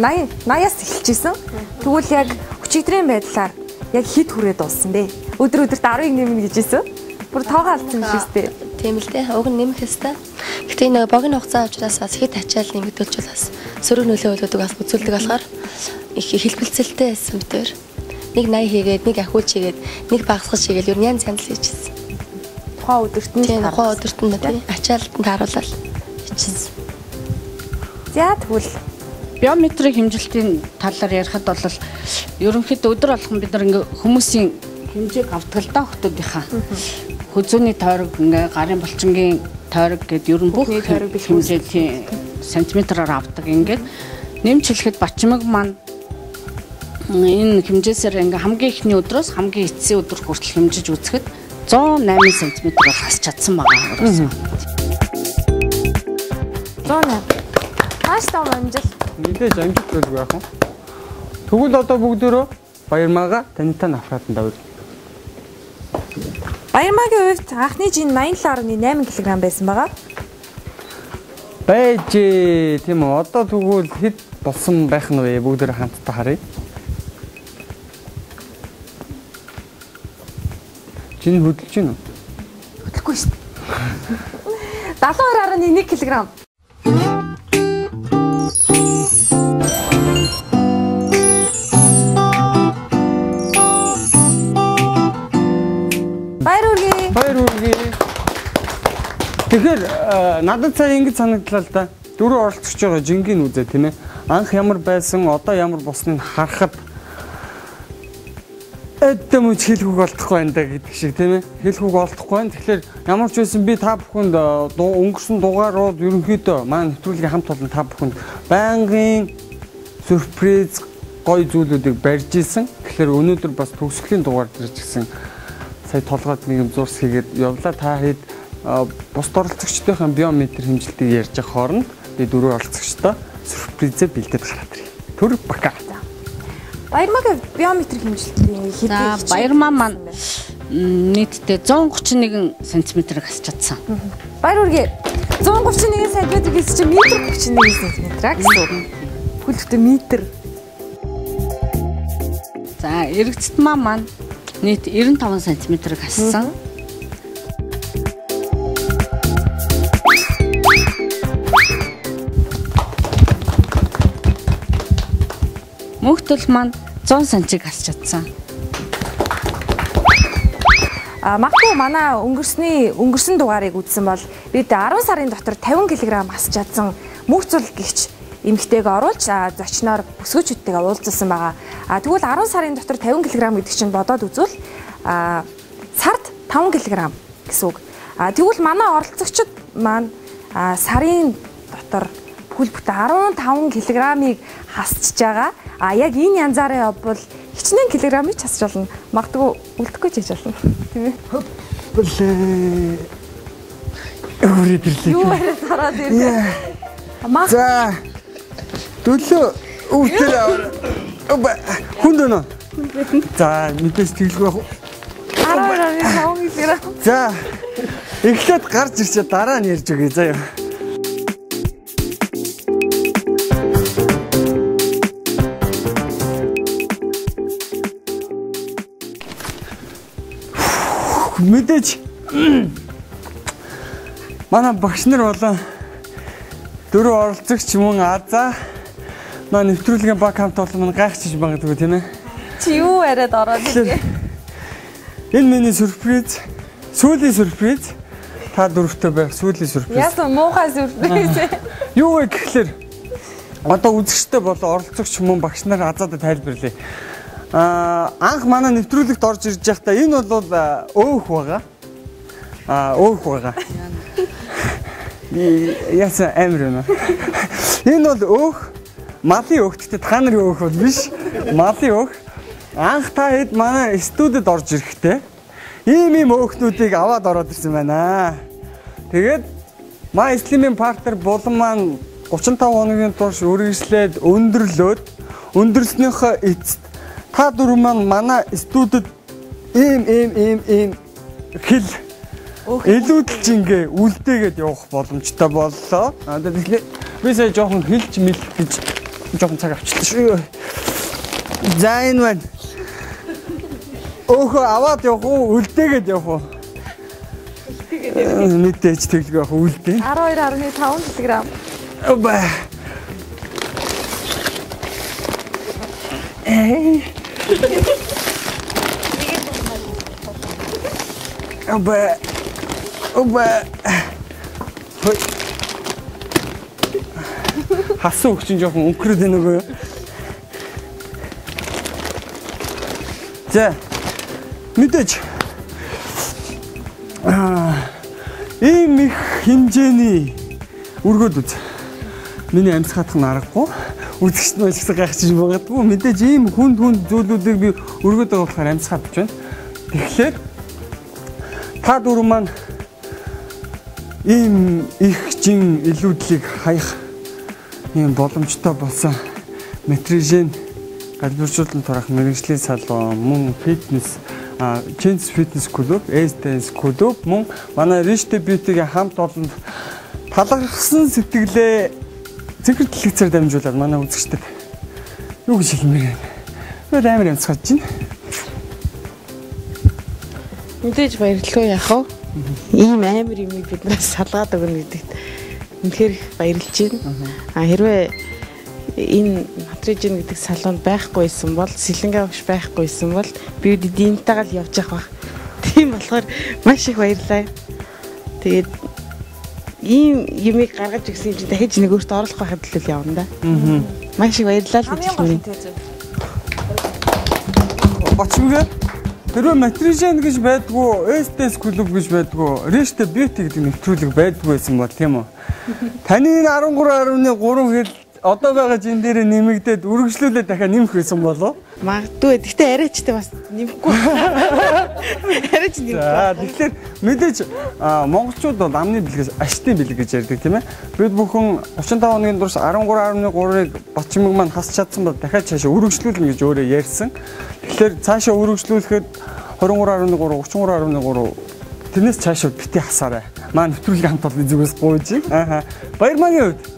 80 80-аас эхэлжсэн. Тэгвэл яг өчигдрийн байдлаар яг хэд хүрээд дууссан бэ? Өдөр өдөрт 10-ыг нэмнэ гэж хэлсэн. Бүр тоогоо алдсан юм шиг дээ. Тийм л дээ. Уг нь нэмэх хэвээр. Гэтэ нэг богино хугацаа учраас бас хэд ачаал нэмэгдүүлж бас сөрөг нөлөө өгдөг бас үзүүлдэг болохоор их хэлбэлцэлтэй байсан битээр. Нэг 80 хийгээд, нэг ахиулж хийгээд, нэг багасгаж хийгээл ер нь янз янз хийчихсэн. Тухайн өдөрт нь Тийм, тухайн өдөрт нь тийм ачаалтанд харуулаад хийчихсэн. За тэгвэл биометрик хэмжилтийн талаар ярихад бол ерөнхийдөө өдөр болгон бид нар ингээ хүмүүсийн хэмжээг авдаг л да хүмүүсийнхаа. Хүзүүний тойрог ингээ гарын булчингийн тойрог гэд ер нь бүх Бүхний тойрог бэлгүүс. хэмжээ тийм сантиметраар авдаг ингээд нэмж хэлэхэд бачмаг маань энэ хэмжээсээр ингээ хамгийн ихний өдрөөс хамгийн эцсийн өдөр хүртэл хэмжиж үзэхэд 108 см бол хасч чадсан байгаа уурсан. 108. Маш том амжилт. Нилээж амжилт байлгүй яах вэ? Тэгвэл одоо бүгдөө баярмаага танитаа авраад давж. Баярмаагийн хувьд анхны жин 87.8 кг байсан байгаа. Байж тийм үү. Одоо тэгвэл хэд болсон байх нь вэ? Бүгдээ хамтдаа харъя. Чиний хөдөлж гин үү? Хөдлөхгүй шүү дээ. 72.1 кг. Баяр үргээ. Баяр үргээ. Тэгэхээр э, надад цаа ингэж санагдлаа л да. Дөрөв оролцож байгаа жингийн үзээ тийм ээ. Анх ямар байсан, одоо ямар болсныг харахад эддэм үч хэлхүүг олдохгүй байна да гэдэг шиг тийм ээ. Хэлхүүг олдохгүй байна. Тэгэхээр ямар ч байсан би та бүхэнд э, өнгөрсөн дугаарууд ерөнхийдөө маань нэвтрүүлгийн хамт олон та бүхэнд байнгын сюрприз гоё зүйлүүдийг барьж исэн. Тэгэхээр өнөөдөр бас төгсгөлийн дугаар дээр ч гэсэн сая толгойд нэг юм зурс хийгээд явлаа. Та хэд а, бус оролцогчдын биометр хэмжилтийг ярьж явах хооронд би дөрөв оролцогчтой сюрпризээ бэлдээд гараад ирье. Төр бака. Баярмаагийн биометрик хэмжилтийн За хэдийн баярмаа маань нийтдээ 131 см-ыг хасч чадсан. Баяр үргээ. 131 см гэсэн чинь метр 31 см гэсэн үг. Хүлхтэ метр. За эргэцэт маа маань нийт 95 см-ыг хассан. Мөнхтөл маань 100 см-ыг хасч чадсан. А магадгүй манай өнгөрсний өнгөрсөн дугаарыг үзсэн бол бид 10 сарын дотор 50 кг асч чадсан мөхцөл гихч эмгтэйг оруулж зочноор өсгөөчүүдтэйгээ уулзсан байгаа. А тэгвэл 10 сарын дотор 50 кг гэдэг чинь бодоод үзвэл а сард 5 кг гэсэн үг. А тэгвэл манай оролцогчид маань сарын дотор бүхэл бүтэн 15 кг-ыг хасчихж байгаа. А яг энэ янзаараа явбал хичнээн килограммыг ч хасч болно. Магадгүй үлдэхгүй ч хийж болно. Тийм ээ. Блээ. Өөрөд ирлээ. Юу яриад хараад ирлээ. Мах За Төлөө өвтөр аваа. Оба хүнд өнөө. За мэдээж тэглэх байх. уу? 12.5 кг. За эхлээд гарч ирчээ дараа нь ярьж өгье заяа. Мэдээж манай багш нар болон дөрөв оролцогч мөн азаа маа нэвтрүүлгийн баг хамт олон мань гайхчихж магадгүй тийм ээ. Чи юу яриад ороод ирээ? Энэ миний сюрприз. Сүүлийн сюрприз. Та дөрөвтэй байх сүүлийн сюрприз. Яасан муухай сүрприз. Юу вэ гэхэлэр одоо үзэгчтэй болон оролцогч мөн багш нар азаадад тайлбарлая. Анх манай нэвтрүүлэгт орж ирж байхдаа энэ бол а, өөх байгаа. Аа өөх байгаа. Яса амир юм. Энэ бол өөх малын өөх гэхдээ та нарын өөх бол биш. Малын өөх. Анх та хэд манай студид орж ирэхдээ ийм ийм өөхнүүдийг аваад ороод ирсэн байна. Тэгээд My Slim-ийн партнер булан маань 35 хоногийн турш үргэлжлээд өндөрлөөд өндөрлснөөхөө эцэст та дөрөв маань манай студид ийм ийм ийм ийм хэл илүүдэлж ингээ үлдээгээд явах боломжтой боллоо. Аа тэгэхээр би сая жоохон хэлж мэл гэж жоохон цаг авчлаа шүү. За энэ байна. Өөхөө аваад явах уу, үлдээгээд явах уу? Мэдээж тэглэг явах үлдээ. 12.5 кг. Оба. Эй. Оба. Оба. Хой. Хасан өгчин жоохон өнгөрөөд байна юу? За. Мэдээж. Аа. Ийм их хэмжээний өргөд үз. Миний амьс хатах нь аргагүй. Үзэгчд маань ч гэсэн гайхчих магадгүй. Мэдээж ийм хүнд хүнд зүйлүүдийг би өргөд байгаа болохоор амьс хатж байна. Тэгэхээр та дөрөв маань ийм их жин илүүдлийг хаях ийм боломжтой болсон материалын галбиржуулан турах мэрэгжлийн салон мөн фитнес Chance Fitness Club, Ace Dance Club мөн манай Rich Beauty-гийн хамт олонд талархсан сэтгэлээ цэгэр дэлгэцээр дамжуулаад манай үзэгчдэд юу гэж хэлмээр байна. Өөр амар юмцгаж байна. Мэдээж баярлалаа яах вэ? Ийм амар юм биднээс салгаад өгнө гэдэгт үнэхээр их баярлж байна. А хэрвээ энэ матрижин гэдэг салон байхгүйсэн бол сэлэнгэ багш байхгүйсэн бол би дийнтэйгээ л явж явах баг. Тийм болохоор маш их баярлалаа. Тэгээд ийм юмыг гаргаж өгсөн юм чи дахиж нэг өөртөө оруулах байхад л явна да. Аа. Маш их баярлалаа л гэж хэлмээр. Бочмгээ Тэрвээ матрижен гэж байдгүй, эстес клуб гэж байдгүй, реште бьюти гэдэг нэвтрүүлэг байдгүй байсан бол тийм үү? *laughs* Таны энэ 13.3 хэл одоо байгаа жин дээр нэмэгдээд үргэлжлүүлээд дахиад нэмэх байсан болоо? Магадгүй. Гэхдээ арайчтай бас нэмэхгүй. *laughs* Арайч нэмэхгүй. За тэгэхээр мэдээж монголчууд бол амны бэлгээс ашигтын бэлэг гэж ярьдаг тийм ээ. Бид бүхэн 35 хоногийн турш 13.3-ыг бочмог маань хасч чадсан бол дахиад цаашаа үргэлжлүүлнэ гэж өөрөө ярьсан. Тэгэхээр цаашаа үргэлжлүүлэхэд 23.3, 33.3 тэрнээс цаашаа бити хасаарай. Маа нэвтрүүлгийн хамт олон зүгээс гуйж. Ааха. Баярмаагийн хувьд А,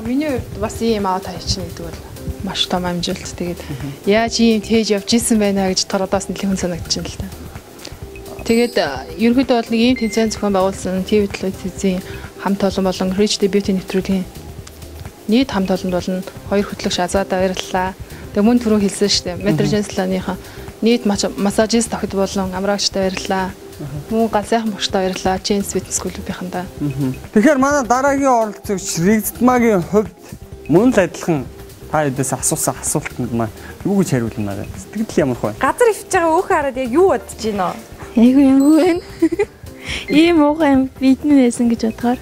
Миний хувьд бас ийм аут хайчин гэдэг бол маш том амжилт. Тэгээд яаж ийм тээж явж исэн байна гэж тородоос нэлээд хүн санагдчихэв л та. Тэгээд ерөнхийдөө бол нэг ийм тэнцэн зохион байгуулсан ТV телевизийн хамт олон болон Rich Beauty нэвтрүүлгийн нийт хамт олонд болно. Хоёр хөтлөгч Азаада баярлалаа. Тэгээд мөн түрүү хэлсэн шүү дээ. Salon-ийнхаа нийт массажист охид болон амраагчтай баярлалаа. Мөн ганц сайхан багштай баярлалаа. Chance Fitness Club-ийнхандаа. Тэгэхээр манай дараагийн оролцогч Ригдмагийн хувьд мөн л адилхан та хэдээс асуусан асуултанд маань юу гэж хариулна вэ? Сэтгэл ямар вэ? Газар ивж байгаа өөх хараад яг юу бодож байна вэ? Айгу юм байна. *laughs* Ийм уухай юм бидний нээсэн гэж бодохоор.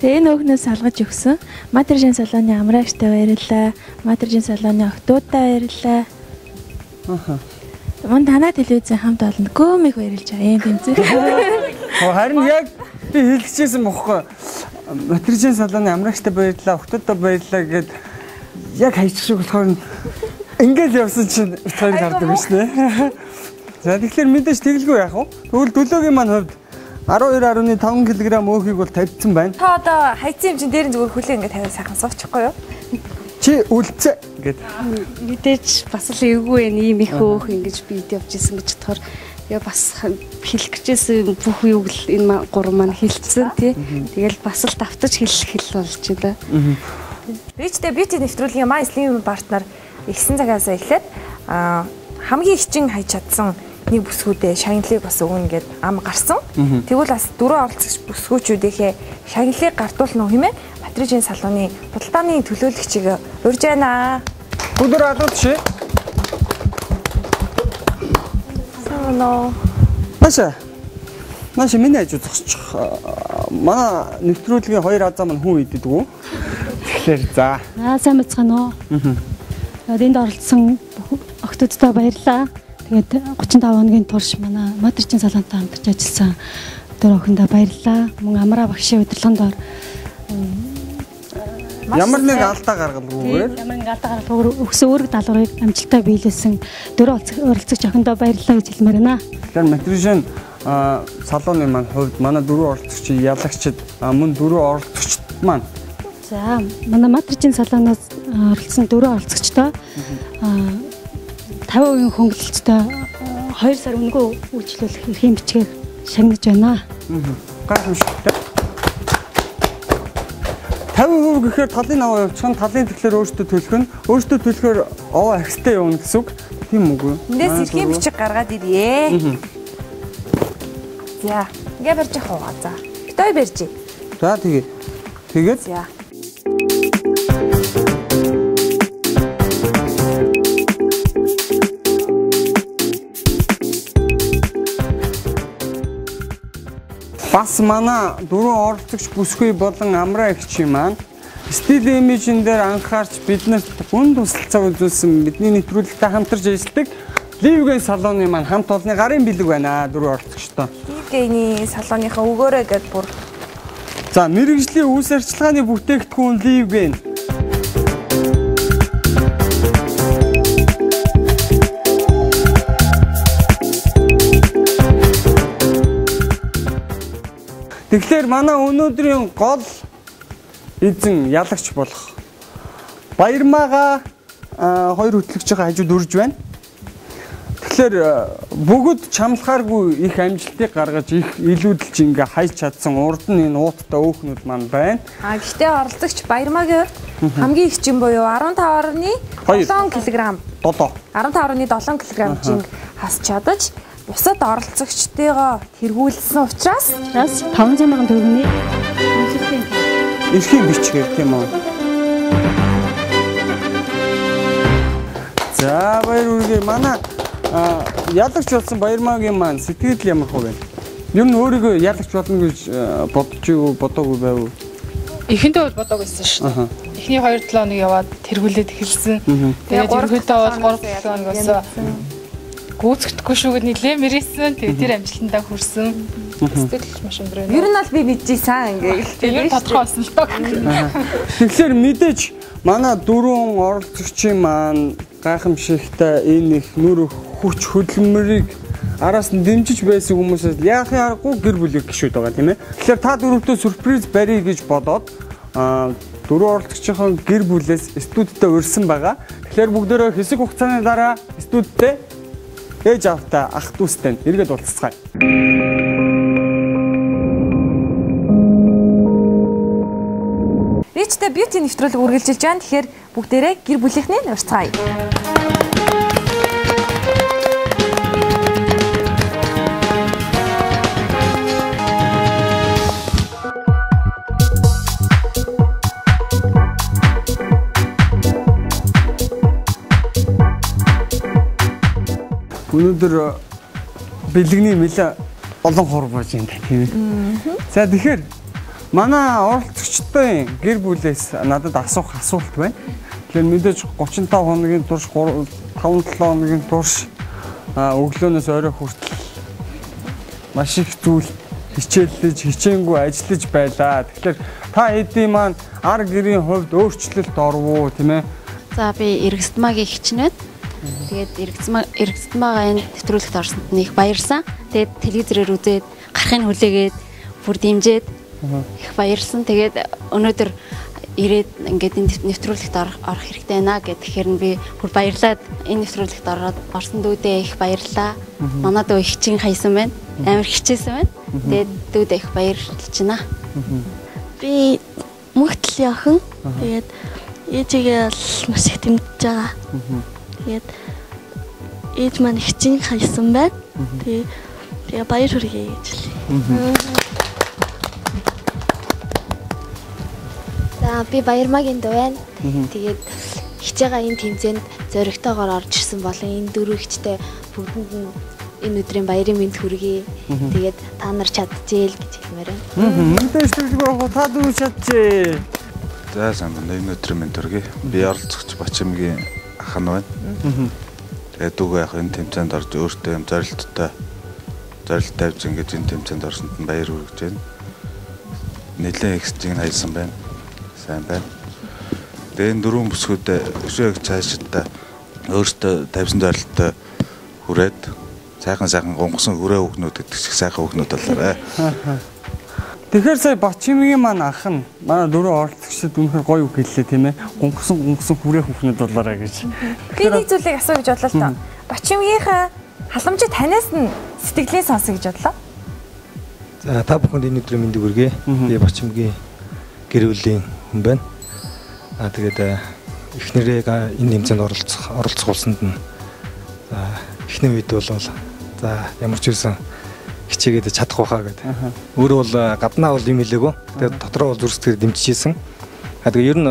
Тэгээ энэ өөхнөөс салгаж өгсөн. Матрижин салоны амраагчтай баярлалаа. Матрижин салоны охтуудаа баярлалаа. Аха. Мөн танаа телевизэн хамт олонд гөөмих баярлж байгаа юм тэмцээ. Харин яг би хэлчихсэн бохоггүй. Матрижин салоны амрагчтай баярлалаа, охтодоо баярлалаа гэд яг хайчих шиг болохоор ингээл явсан чинь хоёрыг хардаг биш нэ. За тэгэхээр мэдээж тэгэлгүй яах вэ? Тэгвэл дөлөөгийн маань хувьд 12.5 кг өөхийг бол тавьдсан байна. Та одоо хайцсан хэмжин дээр нь зүгээр хүлээ ингээд тавиад сайхан суучихгүй юу? Чи үлцээ гэд. Мэдээж бас л эвгүй байх ийм их өөх ингэж бийд явж исэн гэж бодохоор яа бас хэлэх гэжсэн бүх юуг л энэ маа- гурван маань хилцсэн тий. Тэгэл бас л давтаж хэлэх хэл болж байна. Ричтэй бити нэвтрүүлгийн My Slim партнер ихсэн цагаас эхлээд аа хамгийн хичин хайж чадсан нэг бүсгүүдээ шагналыг бас өгнө гэд ам гарсан. Тэгвэл бас дөрөв оролцогч бүсгүүчүүдийнхээ шагналыг гартуулна уу хэмээн Батрижийн салууны худалдааны төлөөлөгчийг урьж байна. Өдөр алууд шээ. Соно. Наша. Наша миний ажил зогсчих. Манай нэвтрүүлгийн хоёр азаа маань хүн иддэг үү? Тэгэхээр за. Аа сайн бацгаана уу. Тэгээд энд оролцсон охтуудтай баярлалаа. Тэгээд 35 хоногийн турш манай Мадричийн салонтой хамтарч ажилласан дөр охиндоо баярлалаа. Мөн Амраа багшийн удирдлаганд Ямар нэг алдаа гаргалгүйгээр Ямар нэг алдаа гаргал өгсөн өөрөг даалгаврыг амжилттай биелүүлсэн дөрөв оролцогч охиндоо баярлалаа гэж хэлмээр байна. Тэгэхээр материал салууны маань хувьд манай дөрөв оролцогч ялагчд мөн дөрөв оролцогчд маань За манай Мадричийн салоноос а, оролцсон дөрөв оролцогчтой а, 50% хөнгөлөлттэй 2 сар өнгөө үйлчлүүлэх эрхийн бичгээр шагнаж байна. гайхамшигтай. 50% гэхээр талын аваа явуучих нь талын тэгэхээр өөртөө төлөх нь өөртөө төлөхөөр овоо ахистай явна гэсэн үг. Тийм үгүй? Эндээс дөрөв- бичиг гаргаад ирье. За, ингээ барьж явах уу? За. Битээ барьж. За тэгээ. Тэгээд За. Бас манай дөрөв оролцогч бүсгүй болон амраа ихчийн маань стил имижн дээр анхаарч биднэрт гүн тусалцаа үзүүлсэн бидний нэвтрүүлэгтэй хамтарч ажилладаг Ливгийн салооны маань хамт олонны гарын бэлэг байна дөрөв оролцогчтой. Ливгэний салооныхаа өгөөрэй гэд бүр За мэрэгжлийн үс арчилгааны бүтээгдэхүүн Ливген Тэгэхээр манай өнөөдрийн гол эзэн ялагч болох Баярмаага хоёр хөтлөгчийн хажууд үрж байна. Тэгэхээр бүгд чамлахааргүй их амжилтыг гаргаж их илүүдэлж ингээ хайж чадсан урд нь энэ ууттай өөхнүүд маань байна. А гэхдээ оролцогч Баярмагийн хувьд хамгийн их жин буюу 15.7 Хоёр. кг Додоо. 15.7 кг жин хасч чадаж бусад оролцогчтойгоо тэргүүлсэн учраас Бас 500 сая төгрөгийн Эрхийн бичгээр тийм үү. За баяр үргээ манай ялагч болсон Баярмаагийн маань сэтгэл ямар хөө вэ? Ер нь өөрийгөө ялагч болно гэж бодож юу бодоогүй байв уу? Эхэндээ бол бодог байсан шүү дээ. Эхний 2 7 хоног яваад тэргүүлээд эхэлсэн. Тэгээд ерөнхийдөө бол 3 хоногоос 7 яг хоногоос янзсан. гүйцэтгэхгүй шүүгээд нилээ мэрийсэн. Тэгээд тэр амжилтандаа хүрсэн. Сэтгэл маш өндөр байна. Ер нь бол би мэдчихсэн ингээ. Тэгээд ер нь тодорхой болсон л доо. Тэгэхээр мэдээж манай дөрвөн оролцогчийн маань гайхамшигтай энэ их нүр хүч хөдөлмөрийг араас нь дэмжиж байсан хүмүүсээс яахын аргагүй гэр бүлийг гişүүд байгаа тийм ээ. Тэгэхээр та дөрөвдөө сүрприз барья гэж бодоод аа дөрвөн оролцогчийн гэр бүлээс студидтэй урьсан байгаа. Тэгэхээр бүгдөө хэсэг хугацааны дараа студидтэй ээж автай ах дүүстэй эргээд уулзцгаая. Ричтэй бьюти нэвтрүүлэг үргэлжилж байна. Тэгэхээр бүгдээрээ гэр бүлийнхний урьцгаая. Өнөөдөр э, бэлгэний нэлээ олон хур болж юм байна. За тэгэхээр манай оролцогчдын гэр бүлээс надад асуух асуулт байна. Тэгэхээр мэдээж 35 хоногийн турш 5 7 хоногийн турш өглөөнөөс орой хүртэл маш их зүйл хичээллэж, хичээнгүй ажиллаж байлаа. Тэгэхээр та хэдийн маань ар гэрийн хувьд өөрчлөлт орвуу тийм ээ. За би Эргэстмагийн хичнээн. Тэгээд Эргэстма Эргэстмагаа энэ нэвтрүүлэгт орсонд нь их баярлсан. Тэгээд телевизээр үзээд гарахын хүлээгээд бүр дэмжээд их баярлсан. Тэгээд өнөөдөр ирээд ингээд энэ нэвтрүүлэгт орох орох хэрэгтэй байна гэд тэгэхээр нь би бүр баярлаад энэ нэвтрүүлэгт ороод орсон дүүдээ их баярлаа. Манай дүү их чин хайсан байна. Амар хичээсэн байна. Тэгээд дүүдээ их баярлж байна. Би мөхтөл яхан. Тэгээд ээжигээ бол маш их дэмжиж байгаа. Тэгээд ээж маань их чин хайсан байна. Тэгээ тэгээ баяр хүргэе гэж хэлье. За би Баярмагийн дуу байна. Тэгээд хичээгээ энэ тэмцээнд зоригтойгоор орж ирсэн болон энэ дөрөв хичтэй бүгдэнд нь энэ өдрийн баярын мэнд хүргэе. Тэгээд та нар чадчихээл гэж хэлмээр байна. Мэдээж төлөв авах та дүү чадчихэ. За сайн байна. Энэ өдрийн мэнд хүргэе. Би оролцогч Бачимгийн ах нь байна. Тэгээд дүүгээ яг энэ тэмцээнд орж өөртөө юм зорилттой зорилт тавьж ингэж энэ тэмцээнд орсонд нь баяр хүргэж байна. Их зүйл хайсан байна сайн байна. Тэгээ энэ дөрвөн бүсгүүд өшөөг цаашдаа өөртөө тавьсан зорилттой хүрээд сайхан сайхан гонгосон хүрээ хүүхнүүд гэдэг шиг сайхан хүүхнүүд болоорой. Тэгэхээр сая Бачимгийн маань ах нь манай дөрөв оролцогчдод үнэхээр гоё үг хэллээ тийм ээ. Гунгасан гунгасан хүрээ хүүхнүүд болоорой гэж. Би нэг зүйлийг асуу гэж бодлоо л тоо. Бачимгийнхаа халамжид танаас нь сэтгэлээ сонсон гэж бодлоо. За та бүхэнд энэ өдрийн мэндийг хүргэе. Би Бачимгийн гэр бүлийн хүн байна. Аа тэгээд эхнэрээ энэ хэмжээнд оролцох оролцох улсанд нь за эхний үед бол за ямар ч үсэн хичээгээд чадах байхаа гэдэг. Өөрөө бол гаднаа бол юм хэлээгөө. Тэгээд дотроо бол зүрсгээр дэмжижсэн. А тэгээ ер нь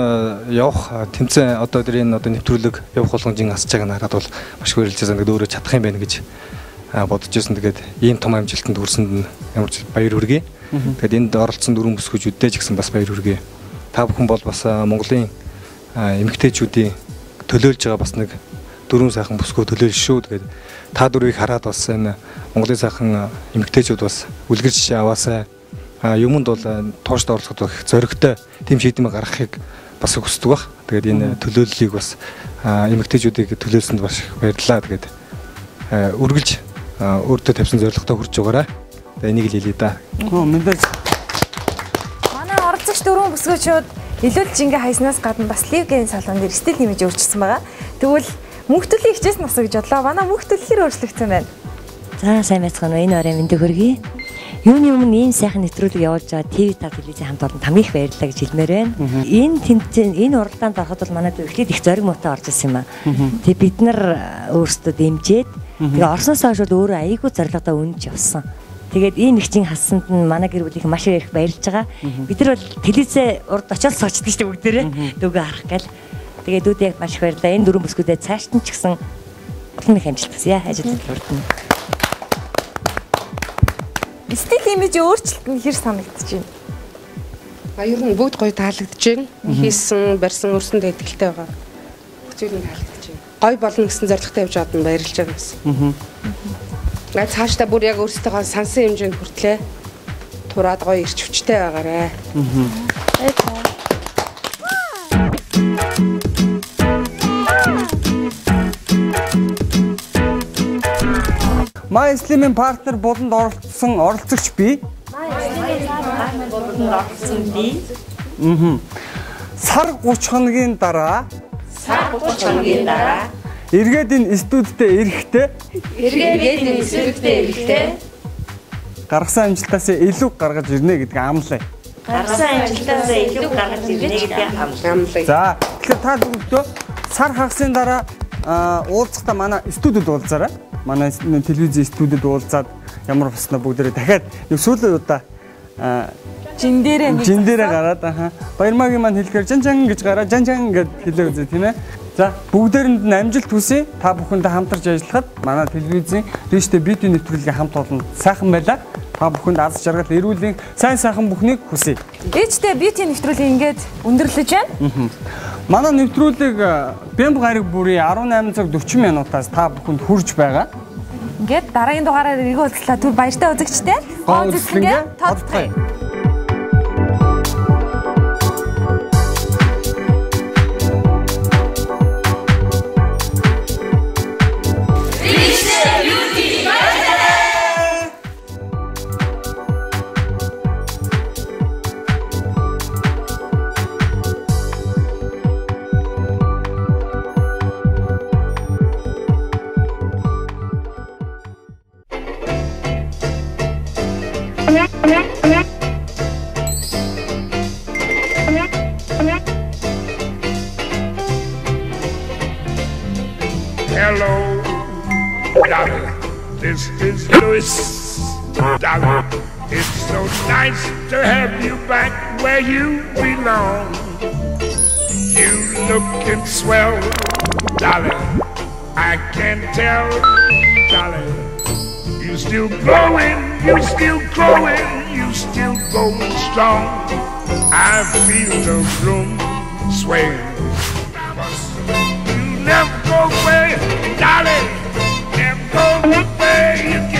явах тэмцээн одоо тэр энэ одоо нэвтрүүлэг явах болгонжийн асж байгааг хараад бол маш их баярлж байгаа. Тэгээд өөрөө чадах юм байна гэж бодож ирсэн. Тэгээд ийм том амжилтанд хүрсэнд нь ямар ч баяр хүргэе. Тэгээд энд оролцсон дөрвөн бүсгүүчүүдтэй ч гэсэн бас баяр хүргэе. Та бүхэн бол бас Монголын эмэгтэйчүүдийн төлөөлж байгаа бас нэг дөрвөн сайхан бүсгөө төлөөлж шүү. Тэгээд та дөрвийг хараад бас энэ Монголын сайхан эмэгтэйчүүд бас үлгэр жишээ аваасаа юмд бол туушд оролцоход их зоригтой тийм шийдэмээ гаргахыг бас хүсдэг баг. Тэгээд энэ төлөөллийг бас эмэгтэйчүүдийг төлөөлсөнд бас их баярлалаа. Тэгээд үргэлж өөртөө тавьсан зорилготой хүрч байгаарай. Тэгээд энийг л хэлье да. Оо мэдээж. Манай оролцогч дөрвөн бүсгүүчүүд илүүл жингээ хайснаас гадна бас ливгийн салон дээр стил нэмж өөрчилсөн байгаа. Тэгвэл мөнхтөлийн хичээс нас гэж бодлоо. Манай мөнхтөл хэр өөрчлөгдсөн байна? За сайн байцгаана уу. Энэ орой мэндийг хүргэе. Юуны өмнө ийм сайхан нэвтрүүлэг явуулж байгаа ТV та телевизийн хамт олонд хамгийн их баярлалаа гэж хэлмээр байна. Энэ тэмцээн энэ уралдаанд ороход бол манай эхлээд их зориг муутай орж ирсэн юм аа. Тэг бид нар өөрсдөө дэмжиэд тэгээ орсноос хойш бол өөрөө айгүй зоригтой үнж явсан. Тэгээд ийм их чин хасанд нь манай гэр бүлийнх маш их баярлж байгаа. Бид нар бол телевизээ урд очиод сочдсон шүү дээ бүгдээрээ дүүгээ харах гал. Тэгээд дүүдээ маш их баярлалаа. Энэ дөрвөн бүсгүүдээ цааш нь ч гэсэн олон их амжилт хүсье. Ажил хүртэнэ. Стил имиж өөрчлөлт нь хэр санагдаж байна? Баяр нь бүгд гоё таалагдж байна. Хийсэн, барьсан өрсөндөө ихтэй байгаа. Хүчээр нь таалагдж байна. Гоё болно гэсэн зорилготой явж байгаад нь баярлж байгаа бас. Аа. Цаашдаа бүр яг өөрсдөө сансан хэмжээнд хүртлээ. Тураад гоё ирч хүчтэй байгаарэ. Аа. My Slim-ийн партнер буланд оролцсон оролцогч би. буланд оролцсон би. Аа. Сар 30 хоногийн дараа Сар 30 хоногийн дараа эргээд энэ студидтэй эрэхтэй эргээд энэ студидтэй эрэхтэй гаргасан амжилтаас илүү гаргаж ирнэ гэдгийг амлая. гаргасан амжилтаас илүү гаргаж ирнэ гэдгийг амлая. За тэгэхээр та бүгдөө сар хагасын дараа уулзахдаа манай студид уулзаарай. Манай телевизийн студид уулзаад ямар басна бүгдээрээ дахиад нэг сүүлийн удаа жин дээрээ нэг жин дээрээ гараад аха баярмаагийн маань хэлэхээр жан жан гэж гараа жан жан гэд хэлээ үзье тийм ээ. За бүгдээрэнд нь амжилт хүсье. Та бүхэндээ хамтарч ажиллахад манай телевизийн Дэштэй бити нэвтрүүлгийн хамт олон сайхан байлаа. Та бүхэнд аз жаргал эрүүлийн сайн сайхан бүхнийг хүсье. Дэштэй бити нэвтрүүлэг ингээд өндөрлөж байна. Манай нэвтрүүлэг Бямб гариг бүрийн 18 цаг 40 минутаас та бүхэнд хүрж байгаа. Ингээд дараагийн дугаараар эргүү уулзлаа. Түр баяртай үзэгчтэй. Үзэсгэлэнгээ тодтгоё. Belong. You looking swell, darling. I can tell, darling. You still growing, you still growing, you still going strong. I feel the room sway. You never go away, darling. Never go away. You